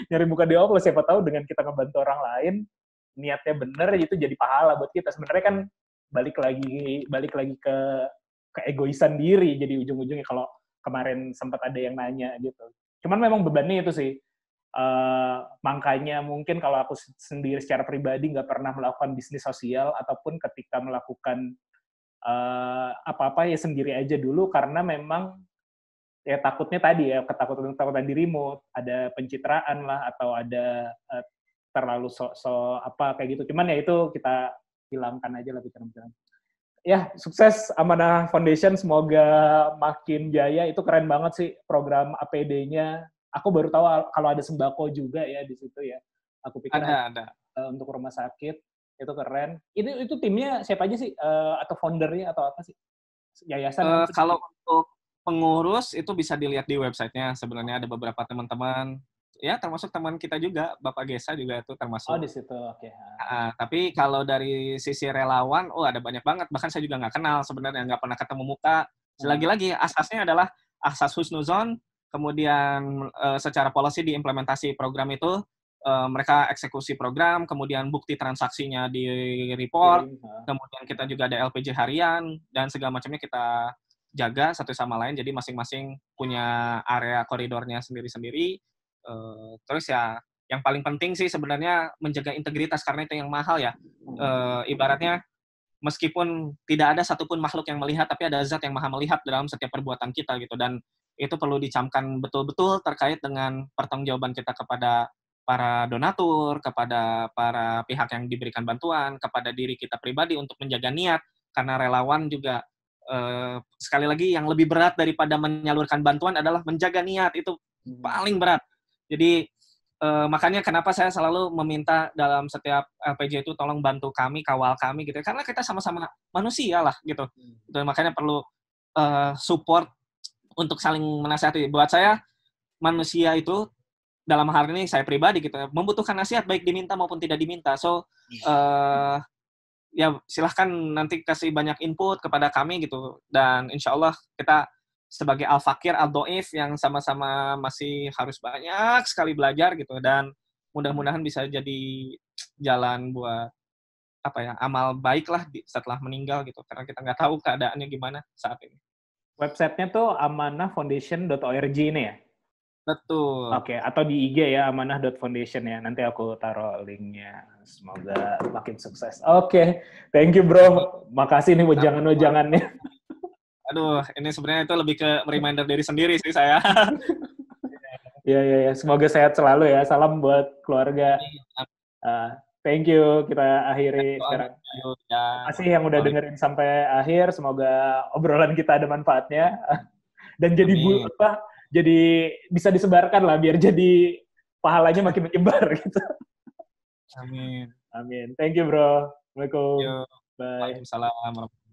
nyari muka di Allah siapa tahu dengan kita membantu orang lain niatnya bener itu jadi pahala buat kita. Sebenarnya kan balik lagi balik lagi ke keegoisan diri jadi ujung-ujungnya kalau kemarin sempat ada yang nanya gitu. Cuman memang bebannya itu sih. Eh, makanya mungkin kalau aku sendiri secara pribadi nggak pernah melakukan bisnis sosial ataupun ketika melakukan eh, apa-apa ya sendiri aja dulu karena memang ya takutnya tadi ya ketakutan ketakutan dirimu. Ada pencitraan lah atau ada eh, terlalu so, so apa kayak gitu. Cuman ya itu kita hilangkan aja lah pikiran-pikiran. Ya sukses Amanah Foundation. Semoga makin jaya. Itu keren banget sih program APD-nya aku baru tahu al- kalau ada sembako juga ya di situ ya. Aku pikir ada ada. eh, untuk rumah sakit. Itu keren. Ini itu timnya siapa aja sih? Eh, atau foundernya atau apa sih? Yayasan sih? kalau untuk pengurus itu bisa dilihat di websitenya. Sebenarnya ada beberapa teman-teman ya termasuk teman kita juga Bapak Gesa juga itu termasuk oh di situ oke Ah, tapi kalau dari sisi relawan, oh ada banyak banget. Bahkan saya juga nggak kenal sebenarnya, nggak pernah ketemu muka. Lagi-lagi asasnya adalah asas husnuzon, kemudian eh, secara policy diimplementasi program itu, eh, mereka eksekusi program, kemudian bukti transaksinya di report, kemudian kita juga ada LPG harian, dan segala macamnya kita jaga satu sama lain. Jadi masing-masing punya area koridornya sendiri-sendiri. Terus ya, yang paling penting sih sebenarnya menjaga integritas karena itu yang mahal ya. Eh, ibaratnya meskipun tidak ada satupun makhluk yang melihat, tapi ada zat yang maha melihat dalam setiap perbuatan kita gitu. Dan itu perlu dicamkan betul-betul terkait dengan pertanggungjawaban kita kepada para donatur, kepada para pihak yang diberikan bantuan, kepada diri kita pribadi untuk menjaga niat, karena relawan juga eh, sekali lagi yang lebih berat daripada menyalurkan bantuan adalah menjaga niat itu paling berat. Jadi eh, makanya kenapa saya selalu meminta dalam setiap LPJ itu tolong bantu kami, kawal kami gitu. Karena kita sama-sama manusia lah gitu. Dan makanya perlu eh, support untuk saling menasihati. Buat saya manusia itu dalam hal ini saya pribadi gitu membutuhkan nasihat baik diminta maupun tidak diminta. So eh ya silahkan nanti kasih banyak input kepada kami gitu dan insya Allah kita sebagai al fakir al doif yang sama-sama masih harus banyak sekali belajar gitu dan mudah-mudahan bisa jadi jalan buat apa ya amal baik lah di- setelah meninggal gitu karena kita nggak tahu keadaannya gimana saat ini websitenya tuh amanahfoundation.org ini ya betul Oke, atau di IG ya amanah.foundation ya. Nanti aku taruh linknya. Semoga makin sukses. Oke, thank you bro. Makasih nih wejangan-wejangannya. Aduh ini sebenarnya itu lebih ke reminder diri sendiri sih saya Iya, iya, iya. Semoga sehat selalu ya. Salam buat keluarga. Ah, thank you. Kita akhiri sekarang. Ya. Makasih yang udah dengerin sampai akhir. Semoga obrolan kita ada manfaatnya. Dan jadi bu, apa? Jadi bisa disebarkan lah biar jadi pahalanya makin menyebar gitu. amin Amin. Thank you bro. Assalamualaikum. Bye. Waalaikumsalam